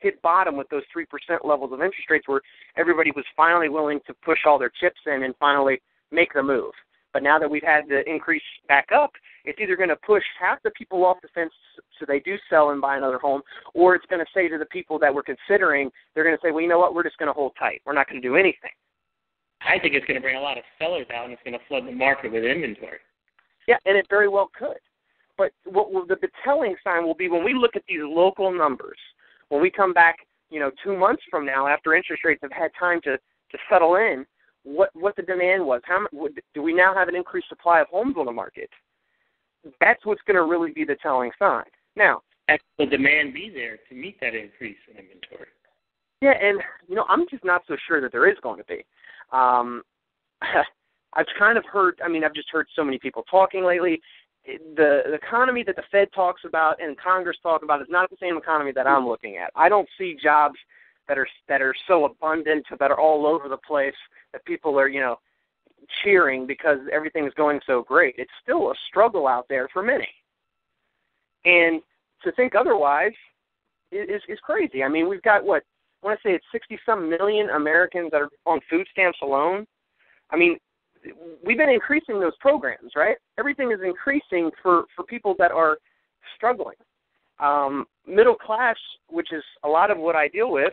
hit bottom with those three percent levels of interest rates, where everybody was finally willing to push all their chips in and finally make the move. But now that we've had the increase back up, it's either going to push half the people off the fence so they do sell and buy another home, or it's going to say to the people that we're considering, they're going to say, well, you know what, we're just going to hold tight. We're not going to do anything. I think it's going to bring a lot of sellers out, and it's going to flood the market with inventory. Yeah, and it very well could. But what will the, the telling sign will be when we look at these local numbers, when we come back, you know, two months from now after interest rates have had time to to settle in, what what the demand was. How much, do we now have an increased supply of homes on the market? That's what's going to really be the telling sign. Now, will demand be there to meet that increase in inventory? Yeah, and you know, I'm just not so sure that there is going to be. Um, I've kind of heard. I mean, I've just heard so many people talking lately. The, the economy that the Fed talks about and Congress talk about is not the same economy that I'm looking at. I don't see jobs that are that are so abundant that are all over the place that people are you know cheering because everything is going so great. It's still a struggle out there for many, and to think otherwise is is crazy. I mean, we've got what I want to say it's sixty some million Americans that are on food stamps alone. I mean, we've been increasing those programs, right? Everything is increasing for for people that are struggling. Um, middle class, which is a lot of what I deal with,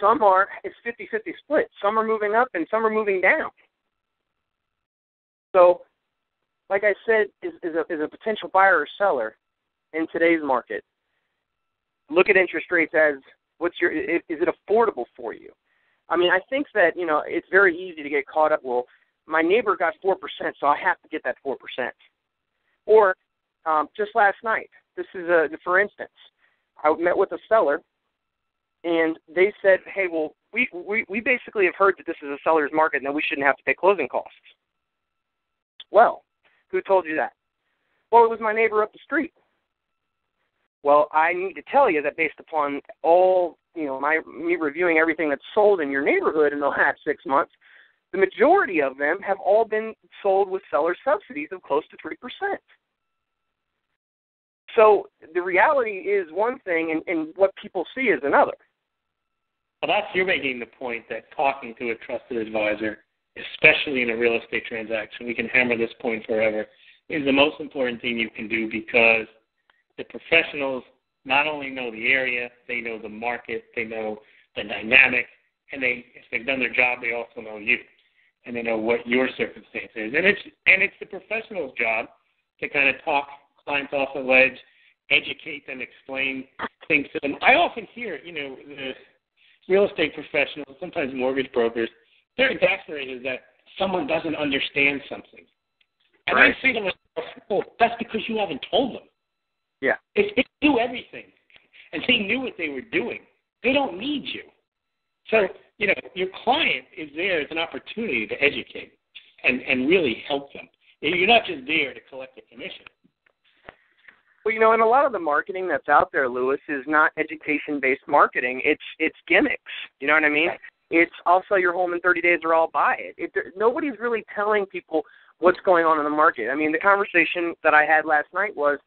some are it's 50-50 split. Some are moving up and some are moving down. So, like I said, is, is a is a potential buyer or seller in today's market. Look at interest rates as what's your is it affordable for you? I mean, I think that you know it's very easy to get caught up. Well, my neighbor got four percent, so I have to get that four percent. Or um, just last night, this is a for instance, I met with a seller, and they said, "Hey, well, we we we basically have heard that this is a seller's market and that we shouldn't have to pay closing costs." Well, who told you that? Well, it was my neighbor up the street. Well, I need to tell you that based upon all you know, my me reviewing everything that's sold in your neighborhood in the last six months, the majority of them have all been sold with seller subsidies of close to three percent. So the reality is one thing, and, and what people see is another. Well, that's you're making the point that talking to a trusted advisor, especially in a real estate transaction, we can hammer this point forever, is the most important thing you can do because the professionals not only know the area, they know the market, they know the dynamic, and they if they've done their job, they also know you, and they know what your circumstance is. And it's and it's the professional's job to kind of talk clients off the ledge, educate them, explain things to them. I often hear, you know, the real estate professionals, sometimes mortgage brokers, they're exasperated that someone doesn't understand something. And right. I say to myself, well, that's because you haven't told them. Yeah. If they knew everything and they knew what they were doing, they don't need you. So, you know, your client is there as an opportunity to educate and, and really help them. You're not just there to collect a commission. Well, you know, and a lot of the marketing that's out there, Louis, is not education-based marketing. It's it's gimmicks. You know what I mean? It's I'll sell your home in 30 days or I'll buy it. it there, nobody's really telling people what's going on in the market. I mean, the conversation that I had last night was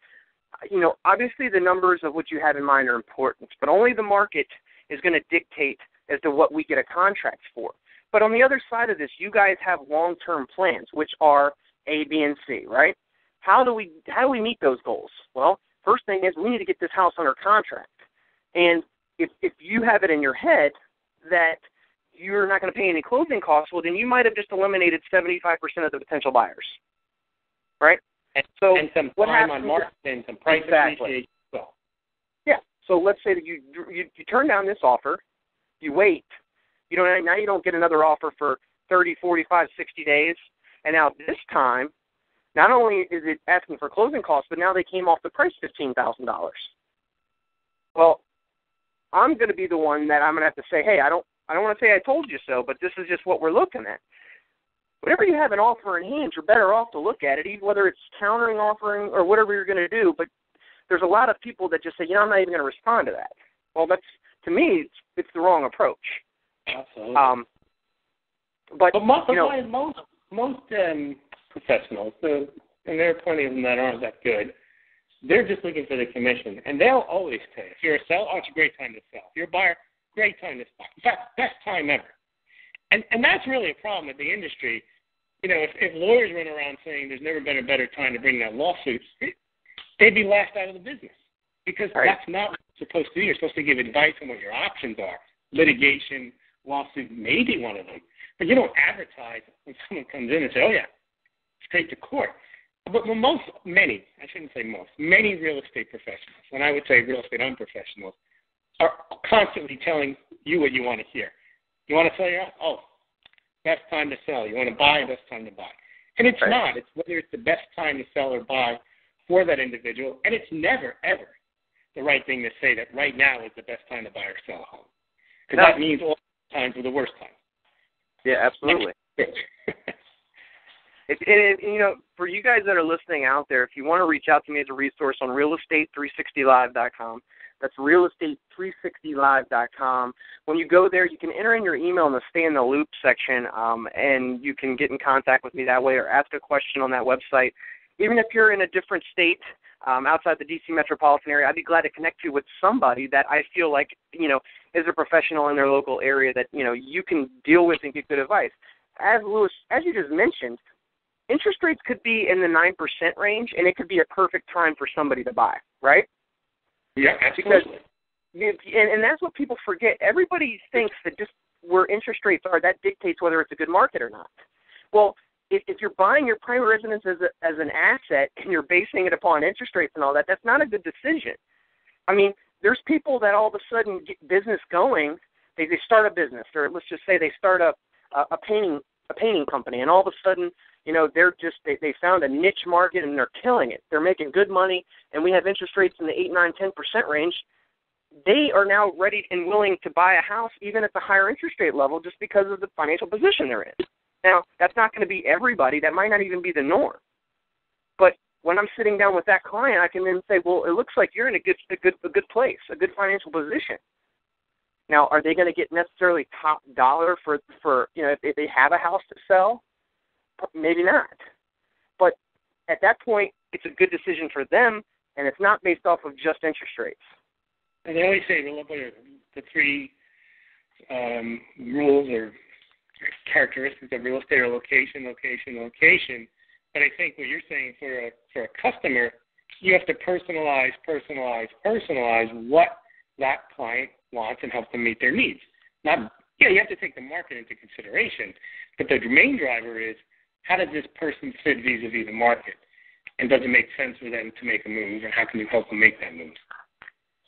you know, obviously the numbers of what you have in mind are important, but only the market is going to dictate as to what we get a contract for. But on the other side of this, you guys have long-term plans, which are A, B, and C, right? How do we how do we meet those goals? Well, first thing is we need to get this house under contract, and if if you have it in your head that you're not going to pay any closing costs, well, then you might have just eliminated 75% of the potential buyers, right? And so and some what time on market and some price Exactly. appreciation. Well, Yeah. So let's say that you, you you turn down this offer, you wait, you don't now you don't get another offer for 30, 45, 60 days, and now this time, not only is it asking for closing costs, but now they came off the price fifteen thousand dollars. Well, I'm going to be the one that I'm going to have to say, hey, I don't I don't want to say I told you so, but this is just what we're looking at whenever you have an offer in hand, you're better off to look at it, even whether it's countering offering or whatever you're going to do. But there's a lot of people that just say, you know, I'm not even going to respond to that. Well, that's to me, it's, it's the wrong approach. absolutely. Um, but, but most, you know, most most um, professionals, so, and there are plenty of them that aren't that good. They're just looking for the commission, and they'll always pay. If you're a seller, oh, it's a great time to sell. If you're a buyer, great time to buy. In fact, best time ever. And and that's really a problem with the industry you know, if, if lawyers run around saying there's never been a better time to bring down lawsuits, they'd be laughed out of the business because right. that's not what you're supposed to do. You're supposed to give advice on what your options are. Litigation, lawsuit may be one of them, but you don't advertise when someone comes in and say, "Oh yeah, straight to court." But most, many, I shouldn't say most, many real estate professionals, and I would say real estate unprofessionals, are constantly telling you what you want to hear. You want to sell your house? Oh, best time to sell. You want to buy, best time to buy. And it's right. not. It's whether it's the best time to sell or buy for that individual. And it's never, ever the right thing to say that right now is the best time to buy or sell a home. Because no. that means all times are the worst times. Yeah, absolutely. If, and, and, you know, for you guys that are listening out there, if you want to reach out to me as a resource on realestate360live.com, that's realestate360live.com. When you go there, you can enter in your email in the stay in the loop section, um, and you can get in contact with me that way or ask a question on that website. Even if you're in a different state um, outside the DC metropolitan area, I'd be glad to connect you with somebody that I feel like you know is a professional in their local area that you know you can deal with and get good advice. As Louis, as you just mentioned, interest rates could be in the nine percent range, and it could be a perfect time for somebody to buy, right? Yeah, absolutely. Because, and, and that's what people forget. Everybody thinks that just where interest rates are, that dictates whether it's a good market or not. Well, if, if you're buying your primary residence as a, as an asset and you're basing it upon interest rates and all that, that's not a good decision. I mean, there's people that all of a sudden get business going. They they start a business, or let's just say they start a, a painting a painting company, and all of a sudden you know they're just they, they found a niche market and they're killing it. They're making good money and we have interest rates in the eight nine ten percent range. They are now ready and willing to buy a house even at the higher interest rate level just because of the financial position they're in. Now that's not going to be everybody. That might not even be the norm. But when i'm sitting down with that client i can then say well it looks like you're in a good a good a good place a good financial position. Now are they going to get necessarily top dollar for for you know if, if they have a house to sell maybe not. But at that point, it's a good decision for them, and it's not based off of just interest rates. And they always say the three um, rules or characteristics of real estate are location, location, location. But I think what you're saying for a for a customer, you have to personalize, personalize, personalize what that client wants and help them meet their needs. Not yeah, you have to take the market into consideration, but the main driver is how does this person fit vis-a-vis the market? And does it make sense for them to make a move, and how can you help them make that move?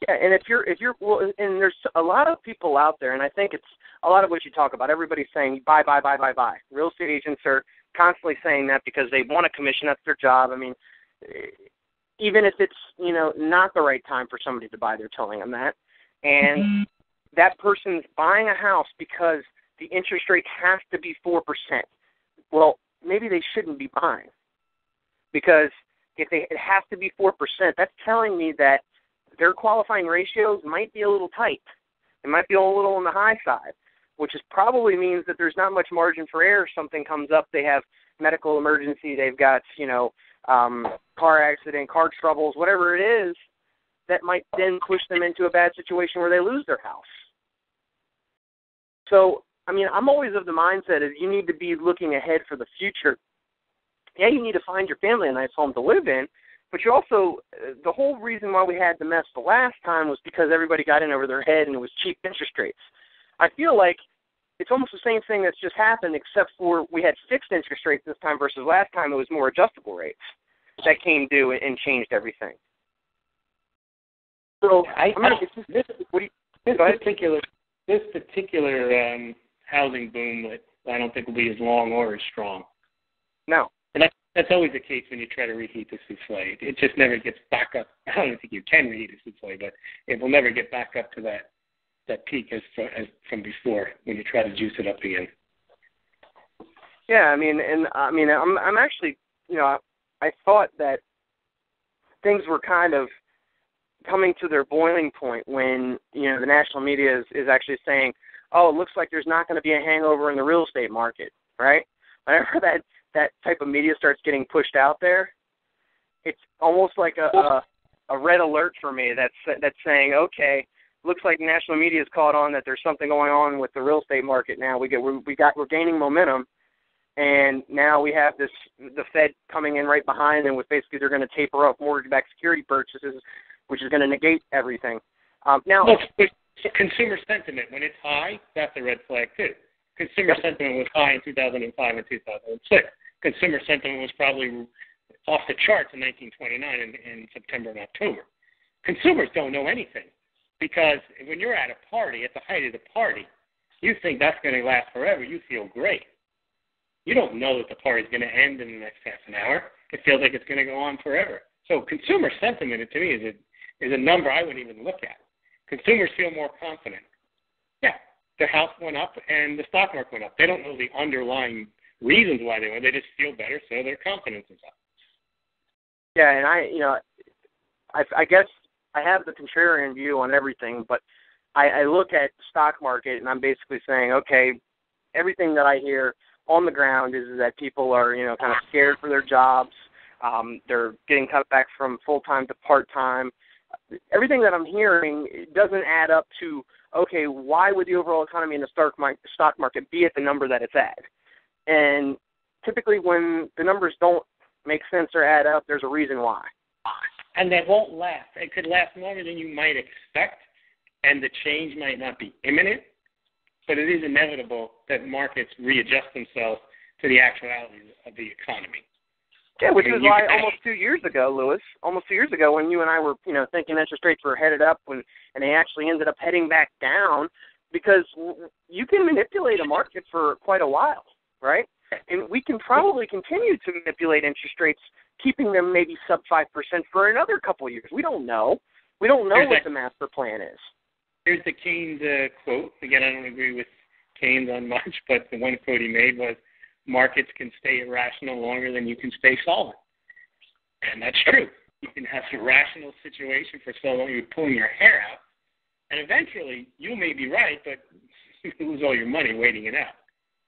Yeah, and if you're if you're well, and there's a lot of people out there, and I think it's a lot of what you talk about. Everybody's saying buy, buy, buy, buy, buy. Real estate agents are constantly saying that because they want a commission. That's their job. I mean, even if it's you know not the right time for somebody to buy, they're telling them that, and mm-hmm. that person's buying a house because the interest rate has to be four percent. Well, maybe they shouldn't be buying because if they it has to be four percent, that's telling me that their qualifying ratios might be a little tight. It might be a little on the high side, which is probably means that there's not much margin for error. If something comes up, they have medical emergency, they've got you know um, car accident, car troubles, whatever it is, that might then push them into a bad situation where they lose their house. So I mean, I'm always of the mindset of you need to be looking ahead for the future. Yeah, you need to find your family a nice home to live in, but you also the whole reason why we had the mess the last time was because everybody got in over their head and it was cheap interest rates. I feel like it's almost the same thing that's just happened, except for we had fixed interest rates this time versus last time it was more adjustable rates that came due and changed everything. So I, I, I this, what do you, this particular this particular um, housing boom that I don't think will be as long or as strong. No. And that, that's always the case when you try to reheat the souffle. It just never gets back up. I don't think you can reheat a souffle, but it will never get back up to that that peak as, as from before when you try to juice it up again. Yeah, I mean, and I mean, I'm I'm actually, you know, I, I thought that things were kind of coming to their boiling point when you know the national media is, is actually saying, oh, it looks like there's not going to be a hangover in the real estate market, right? Whenever that that type of media starts getting pushed out there, it's almost like a a, a red alert for me. That's that's saying, okay, looks like national media has caught on that there's something going on with the real estate market now. We get we, we got we're gaining momentum, and now we have this the Fed coming in right behind, and with basically they're going to taper up mortgage-backed security purchases, which is going to negate everything. Um, now, consumer sentiment, when it's high, that's a red flag too. Consumer sentiment was high in 2005 and 2006. Consumer sentiment was probably off the charts in 1929 in, in September and October. Consumers don't know anything because when you're at a party, at the height of the party, you think that's going to last forever. You feel great. You don't know that the party's going to end in the next half an hour. It feels like it's going to go on forever. So consumer sentiment to me is a is a number I wouldn't even look at consumers feel more confident. Yeah, their house went up and the stock market went up. They don't know the underlying reasons why they went. They just feel better, so their confidence is up. Yeah, and I, you know, I, I guess I have the contrarian view on everything, but I, I look at the stock market and I'm basically saying, okay, everything that I hear on the ground is that people are, you know, kind of scared for their jobs. Um, they're getting cut back from full time to part time. Everything that I'm hearing doesn't add up to okay, why would the overall economy in the stock stock market be at the number that it's at? And typically, when the numbers don't make sense or add up, there's a reason why. And they won't last. It could last longer than you might expect, and the change might not be imminent, but it is inevitable that markets readjust themselves to the actualities of the economy. Yeah, which is why almost two years ago, Louis, almost two years ago, when you and I were, you know, thinking interest rates were headed up, when and they actually ended up heading back down, because you can manipulate a market for quite a while, right? And we can probably continue to manipulate interest rates, keeping them maybe sub five percent for another couple of years. We don't know. We don't know what the master plan is. Here's the Keynes uh, quote. Again, I don't agree with Keynes on much, but the one quote he made was markets can stay irrational longer than you can stay solvent. And that's true. You can have a rational situation for so long you're pulling your hair out, and eventually you may be right, but you lose all your money waiting it out.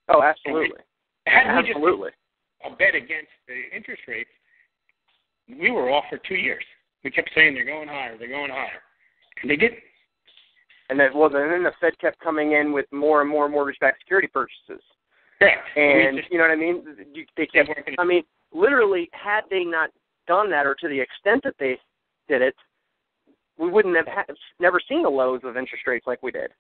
Oh, absolutely. Had absolutely. a bet against the interest rates, we were off for two years. We kept saying they're going higher, they're going higher, and they didn't. And then, well, then the Fed kept coming in with more and more mortgage-backed security purchases. Correct. And you know what I mean? They kept. I mean, literally, had they not done that, or to the extent that they did it, we wouldn't have had, never seen the lows of interest rates like we did.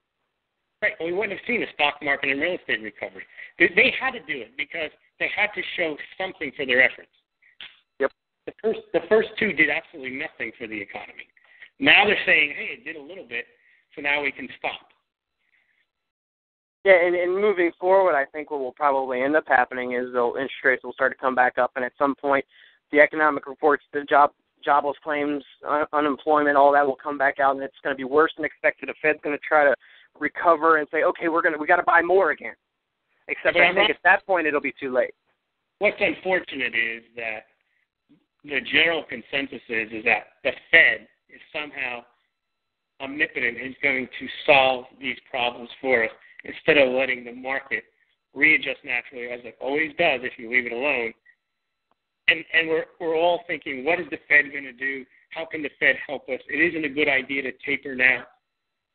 Right. We wouldn't have seen the stock market and real estate recovery. They, they had to do it because they had to show something for their efforts. Yep. The first, the first two did absolutely nothing for the economy. Now they're saying, hey, it did a little bit, so now we can stop. Yeah, and, and moving forward, I think what will probably end up happening is the interest rates will start to come back up, and at some point, the economic reports, the job jobless claims, un- unemployment, all that will come back out, and it's going to be worse than expected. The Fed's going to try to recover and say, okay, we're going to we got to buy more again. Except but I think at that point it'll be too late. What's unfortunate is that the general consensus is is that the Fed is somehow omnipotent and is going to solve these problems for us instead of letting the market readjust naturally as it always does if you leave it alone. And and we're we're all thinking, what is the Fed going to do? How can the Fed help us? It isn't a good idea to taper now.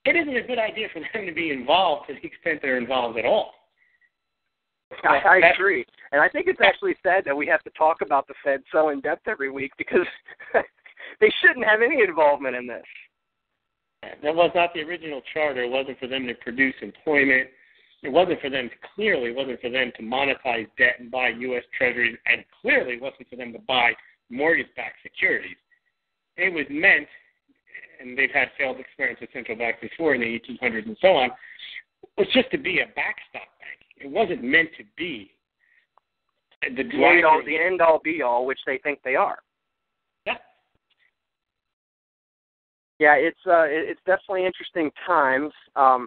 It isn't a good idea for them to be involved to the extent they're involved at all. I, I agree, and I think it's actually sad that we have to talk about the Fed so in depth every week because they shouldn't have any involvement in this. That was not the original charter. It wasn't for them to produce employment. It wasn't for them to clearly it wasn't for them to monetize debt and buy U.S. Treasuries, and clearly it wasn't for them to buy mortgage-backed securities. It was meant, and they've had failed experience with central banks before in the 1800s and so on, was just to be a backstop bank. It wasn't meant to be the, the end all, the end all be all, which they think they are. Yeah. Yeah, it's uh, it's definitely interesting times. Um,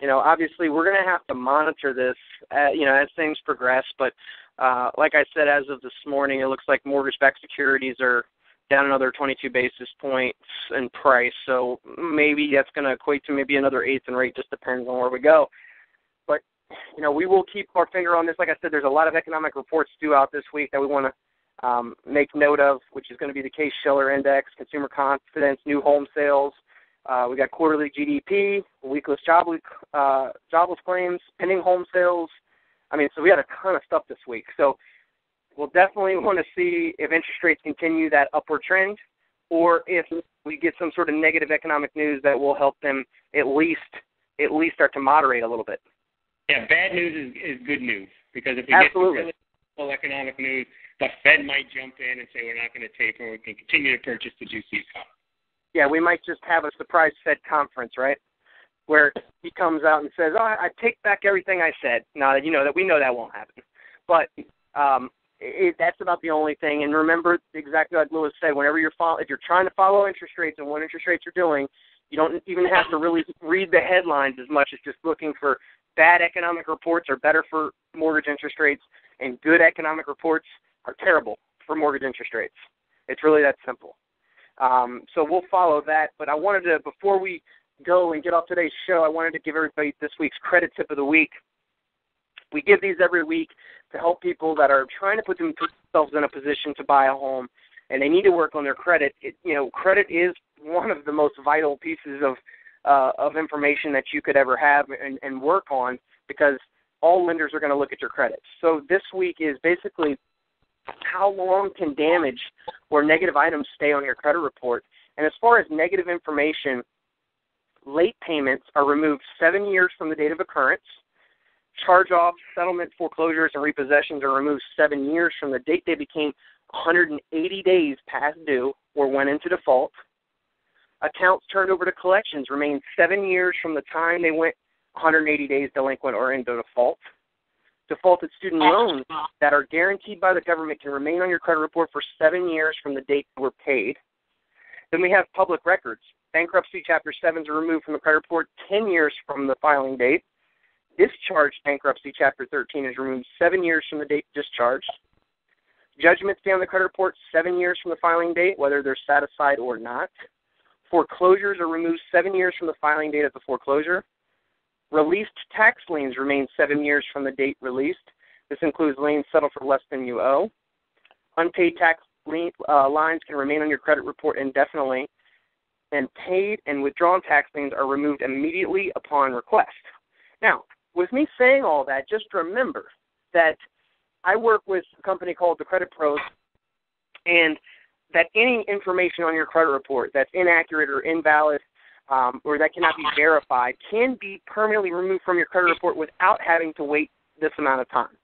you know, obviously we're going to have to monitor this, uh, you know, as things progress. But uh, like I said, as of this morning, it looks like mortgage-backed securities are down another 22 basis points in price. So maybe that's going to equate to maybe another eighth in rate. Just depends on where we go. But you know, we will keep our finger on this. Like I said, there's a lot of economic reports due out this week that we want to um, make note of, which is going to be the Case-Shiller Index, consumer confidence, new home sales. Uh, we got quarterly GDP, weekly jobless, uh, jobless claims, pending home sales. I mean, so we had a ton of stuff this week. So we'll definitely want to see if interest rates continue that upward trend, or if we get some sort of negative economic news that will help them at least at least start to moderate a little bit. Yeah, bad news is, is good news because if we Absolutely. get really economic news, the Fed might jump in and say we're not going to taper, and we can continue to purchase the juicy economy. Yeah, we might just have a surprise Fed conference, right? Where he comes out and says, "Oh, I take back everything I said." Now that you know that we know that won't happen, but um, it, that's about the only thing. And remember exactly like Louis said, whenever you're follow, if you're trying to follow interest rates and what interest rates are doing, You don't even have to really read the headlines as much as just looking for bad economic reports are better for mortgage interest rates, and good economic reports are terrible for mortgage interest rates. It's really that simple. Um, so we'll follow that. But I wanted to, before we go and get off today's show, I wanted to give everybody this week's credit tip of the week. We give these every week to help people that are trying to put themselves in a position to buy a home and they need to work on their credit. It, you know, credit is one of the most vital pieces of uh, of information that you could ever have and, and work on because all lenders are going to look at your credit. So this week is basically how long can damage or negative items stay on your credit report. And as far as negative information, late payments are removed seven years from the date of occurrence. Charge offs, settlement, foreclosures, and repossessions are removed seven years from the date they became 180 days past due or went into default. Accounts turned over to collections remain seven years from the time they went 180 days delinquent or into default. Defaulted student loans that are guaranteed by the government can remain on your credit report for seven years from the date they were paid. Then we have public records. Bankruptcy Chapter 7 is removed from the credit report 10 years from the filing date. Discharge Bankruptcy Chapter 13 is removed seven years from the date discharged. Judgments stay on the credit report seven years from the filing date, whether they're satisfied or not. Foreclosures are removed seven years from the filing date of the foreclosure. Released tax liens remain seven years from the date released. This includes liens settled for less than you owe. Unpaid tax lien, uh, lines can remain on your credit report indefinitely, and paid and withdrawn tax liens are removed immediately upon request. Now, with me saying all that, just remember that I work with a company called the Credit Pros, and that any information on your credit report that's inaccurate or invalid um, or that cannot be verified can be permanently removed from your credit report without having to wait this amount of time.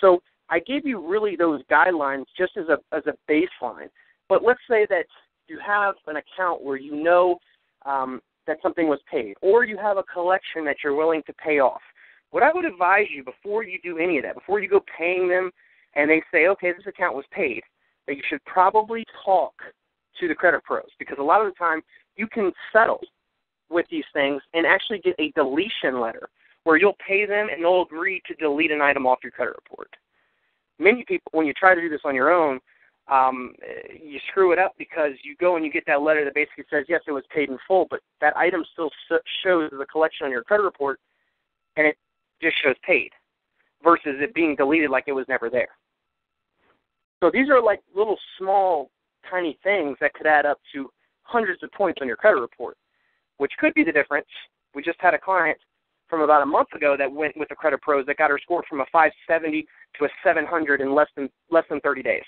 So I gave you really those guidelines just as a as a baseline. But let's say that you have an account where you know um, that something was paid, or you have a collection that you're willing to pay off. What I would advise you before you do any of that, before you go paying them and they say, okay, this account was paid, that you should probably talk to the credit pros because a lot of the time you can settle with these things and actually get a deletion letter where you'll pay them and they'll agree to delete an item off your credit report. Many people, when you try to do this on your own, um, you screw it up because you go and you get that letter that basically says yes, it was paid in full, but that item still shows the collection on your credit report, and it just shows paid versus it being deleted like it was never there. So these are like little small, tiny things that could add up to hundreds of points on your credit report, which could be the difference. We just had a client from about a month ago that went with the credit pros that got her score from a 570 to a 700 in less than less than 30 days.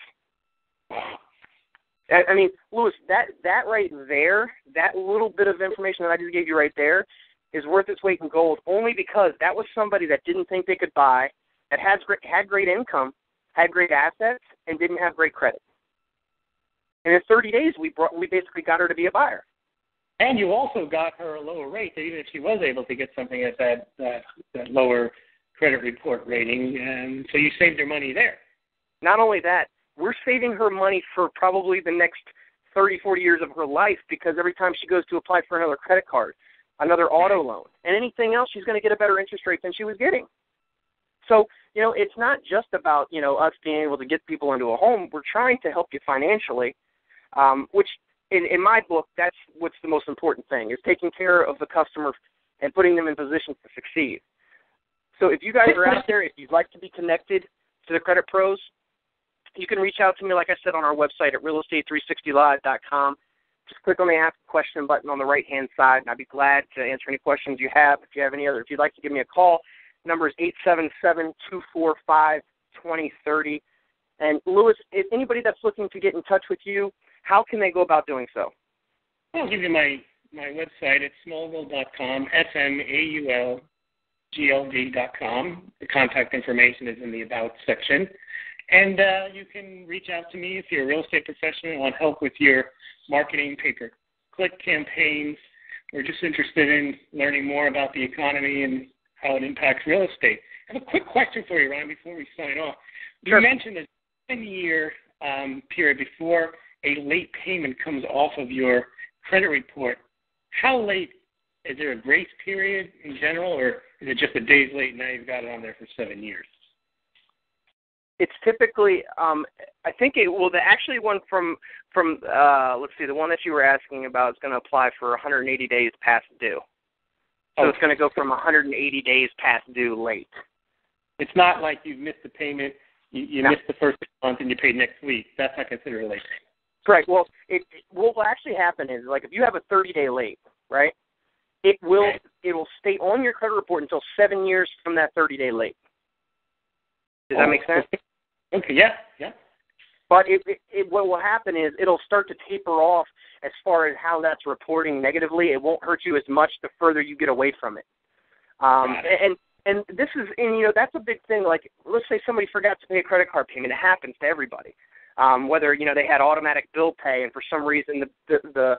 I mean, Louis, that that right there, that little bit of information that I just gave you right there, is worth its weight in gold only because that was somebody that didn't think they could buy, that had great, had great income, had great assets, and didn't have great credit. And in 30 days, we brought we basically got her to be a buyer. And you also got her a lower rate, that even if she was able to get something at that that, that lower credit report rating, and so you saved her money there. Not only that, we're saving her money for probably the next 30, 40 years of her life because every time she goes to apply for another credit card, another auto loan, and anything else, she's going to get a better interest rate than she was getting. So, you know, it's not just about, you know, us being able to get people into a home. We're trying to help you financially, um, which in, in my book, that's what's the most important thing is taking care of the customer and putting them in positions to succeed. So if you guys are out there, if you'd like to be connected to the credit pros, you can reach out to me, like I said, on our website at realestate360live.com just click on the ask a question button on the right hand side, and I'd be glad to answer any questions you have. If you have any other, if you'd like to give me a call, number is eight seven seven two four five twenty thirty. And Louis, if anybody that's looking to get in touch with you, how can they go about doing so? I'll give you my my website. It's smaulgld.com, S M A U L G L D.com. The contact information is in the About section. And uh, you can reach out to me if you're a real estate professional and want help with your marketing pay per click campaigns. We're just interested in learning more about the economy and how it impacts real estate. I have a quick question for you, Ryan, before we sign off. Sure. You mentioned a 10 year um, period before a late payment comes off of your credit report. how late is there a grace period in general, or is it just a days late? Now you've got it on there for seven years. It's typically, um, I think it well, the actually one from from uh, let's see, the one that you were asking about is going to apply for 180 days past due. So it's going to go from 180 days past due late. It's not like you've missed the payment, you, you No. missed the first month and you paid next week. That's not considered a late payment. Correct. Well, it, it what will actually happen is like if you have a 30 day late, right? It will it will stay on your credit report until seven years from that 30 day late. Does that make sense? Okay, yeah, yeah. But it, it, it, what will happen is it'll start to taper off as far as how that's reporting negatively. It won't hurt you as much the further you get away from it. Um, it. and and this is and you know that's a big thing. Like let's say somebody forgot to pay a credit card payment. It happens to everybody. Um, whether you know they had automatic bill pay and for some reason the the, the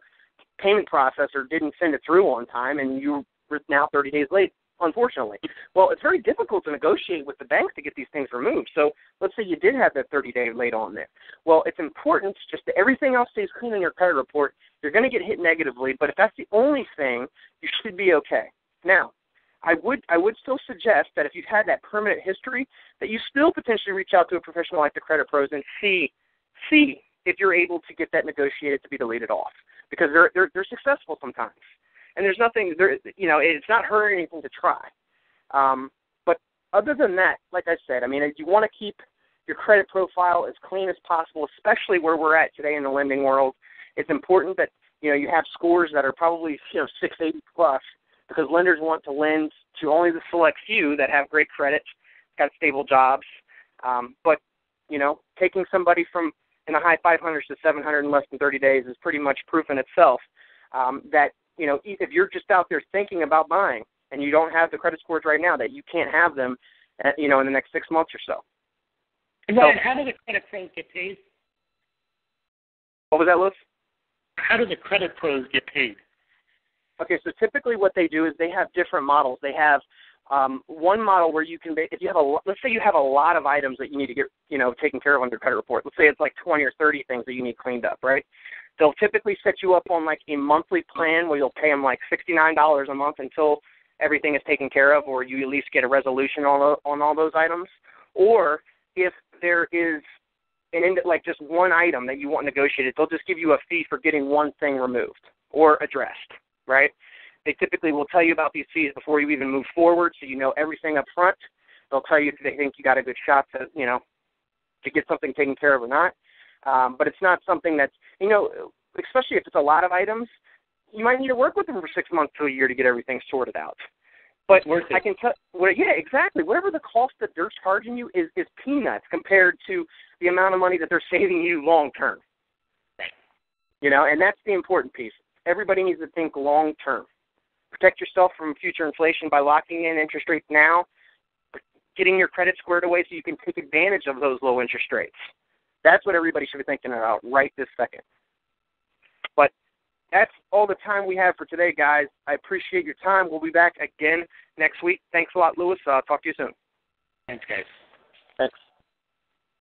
payment processor didn't send it through on time and you're now 30 days late. Unfortunately, well, it's very difficult to negotiate with the bank to get these things removed. So let's say you did have that 30 day late on there. Well, it's important just that everything else stays clean on your credit report. You're going to get hit negatively, but if that's the only thing, you should be okay. Now, I would I would still suggest that if you've had that permanent history, that you still potentially reach out to a professional like the credit pros and see see if you're able to get that negotiated to be deleted off because they're they're, they're successful sometimes, and there's nothing there you know it's not hurting anything to try. Um, but other than that, like I said, I mean you want to keep your credit profile as clean as possible, especially where we're at today in the lending world. It's important that you know you have scores that are probably you know 680 plus because lenders want to lend to only the select few that have great credit, got stable jobs. Um, but you know, taking somebody from in the high 500s to 700 in less than 30 days is pretty much proof in itself um, that you know if you're just out there thinking about buying and you don't have the credit scores right now, that you can't have them, at, you know, in the next six months or so. And Ryan, how do the credit pros get paid? What was that, Louis? How do the credit pros get paid? Okay, so typically what they do is they have different models. They have um, one model where you can, if you have a, let's say you have a lot of items that you need to get, you know, taken care of on your credit report. Let's say it's like 20 or 30 things that you need cleaned up, right? They'll typically set you up on like a monthly plan where you'll pay them like $69 a month until everything is taken care of, or you at least get a resolution on on all those items. Or if there is an ind- like just one item that you want negotiated, they'll just give you a fee for getting one thing removed or addressed, right? They typically will tell you about these fees before you even move forward, so you know everything up front. They'll tell you if they think you got a good shot to, you know, to get something taken care of or not. Um, but it's not something that's, you know, especially if it's a lot of items, you might need to work with them for six months to a year to get everything sorted out. But. I can tell, well, yeah, exactly. Whatever the cost that they're charging you is is peanuts compared to the amount of money that they're saving you long term. You know, and that's the important piece. Everybody needs to think long term. Protect yourself from future inflation by locking in interest rates now, getting your credit squared away so you can take advantage of those low interest rates. That's what everybody should be thinking about right this second. But that's all the time we have for today, guys. I appreciate your time. We'll be back again next week. Thanks a lot, Louis. Uh, talk to you soon. Thanks, guys. Thanks.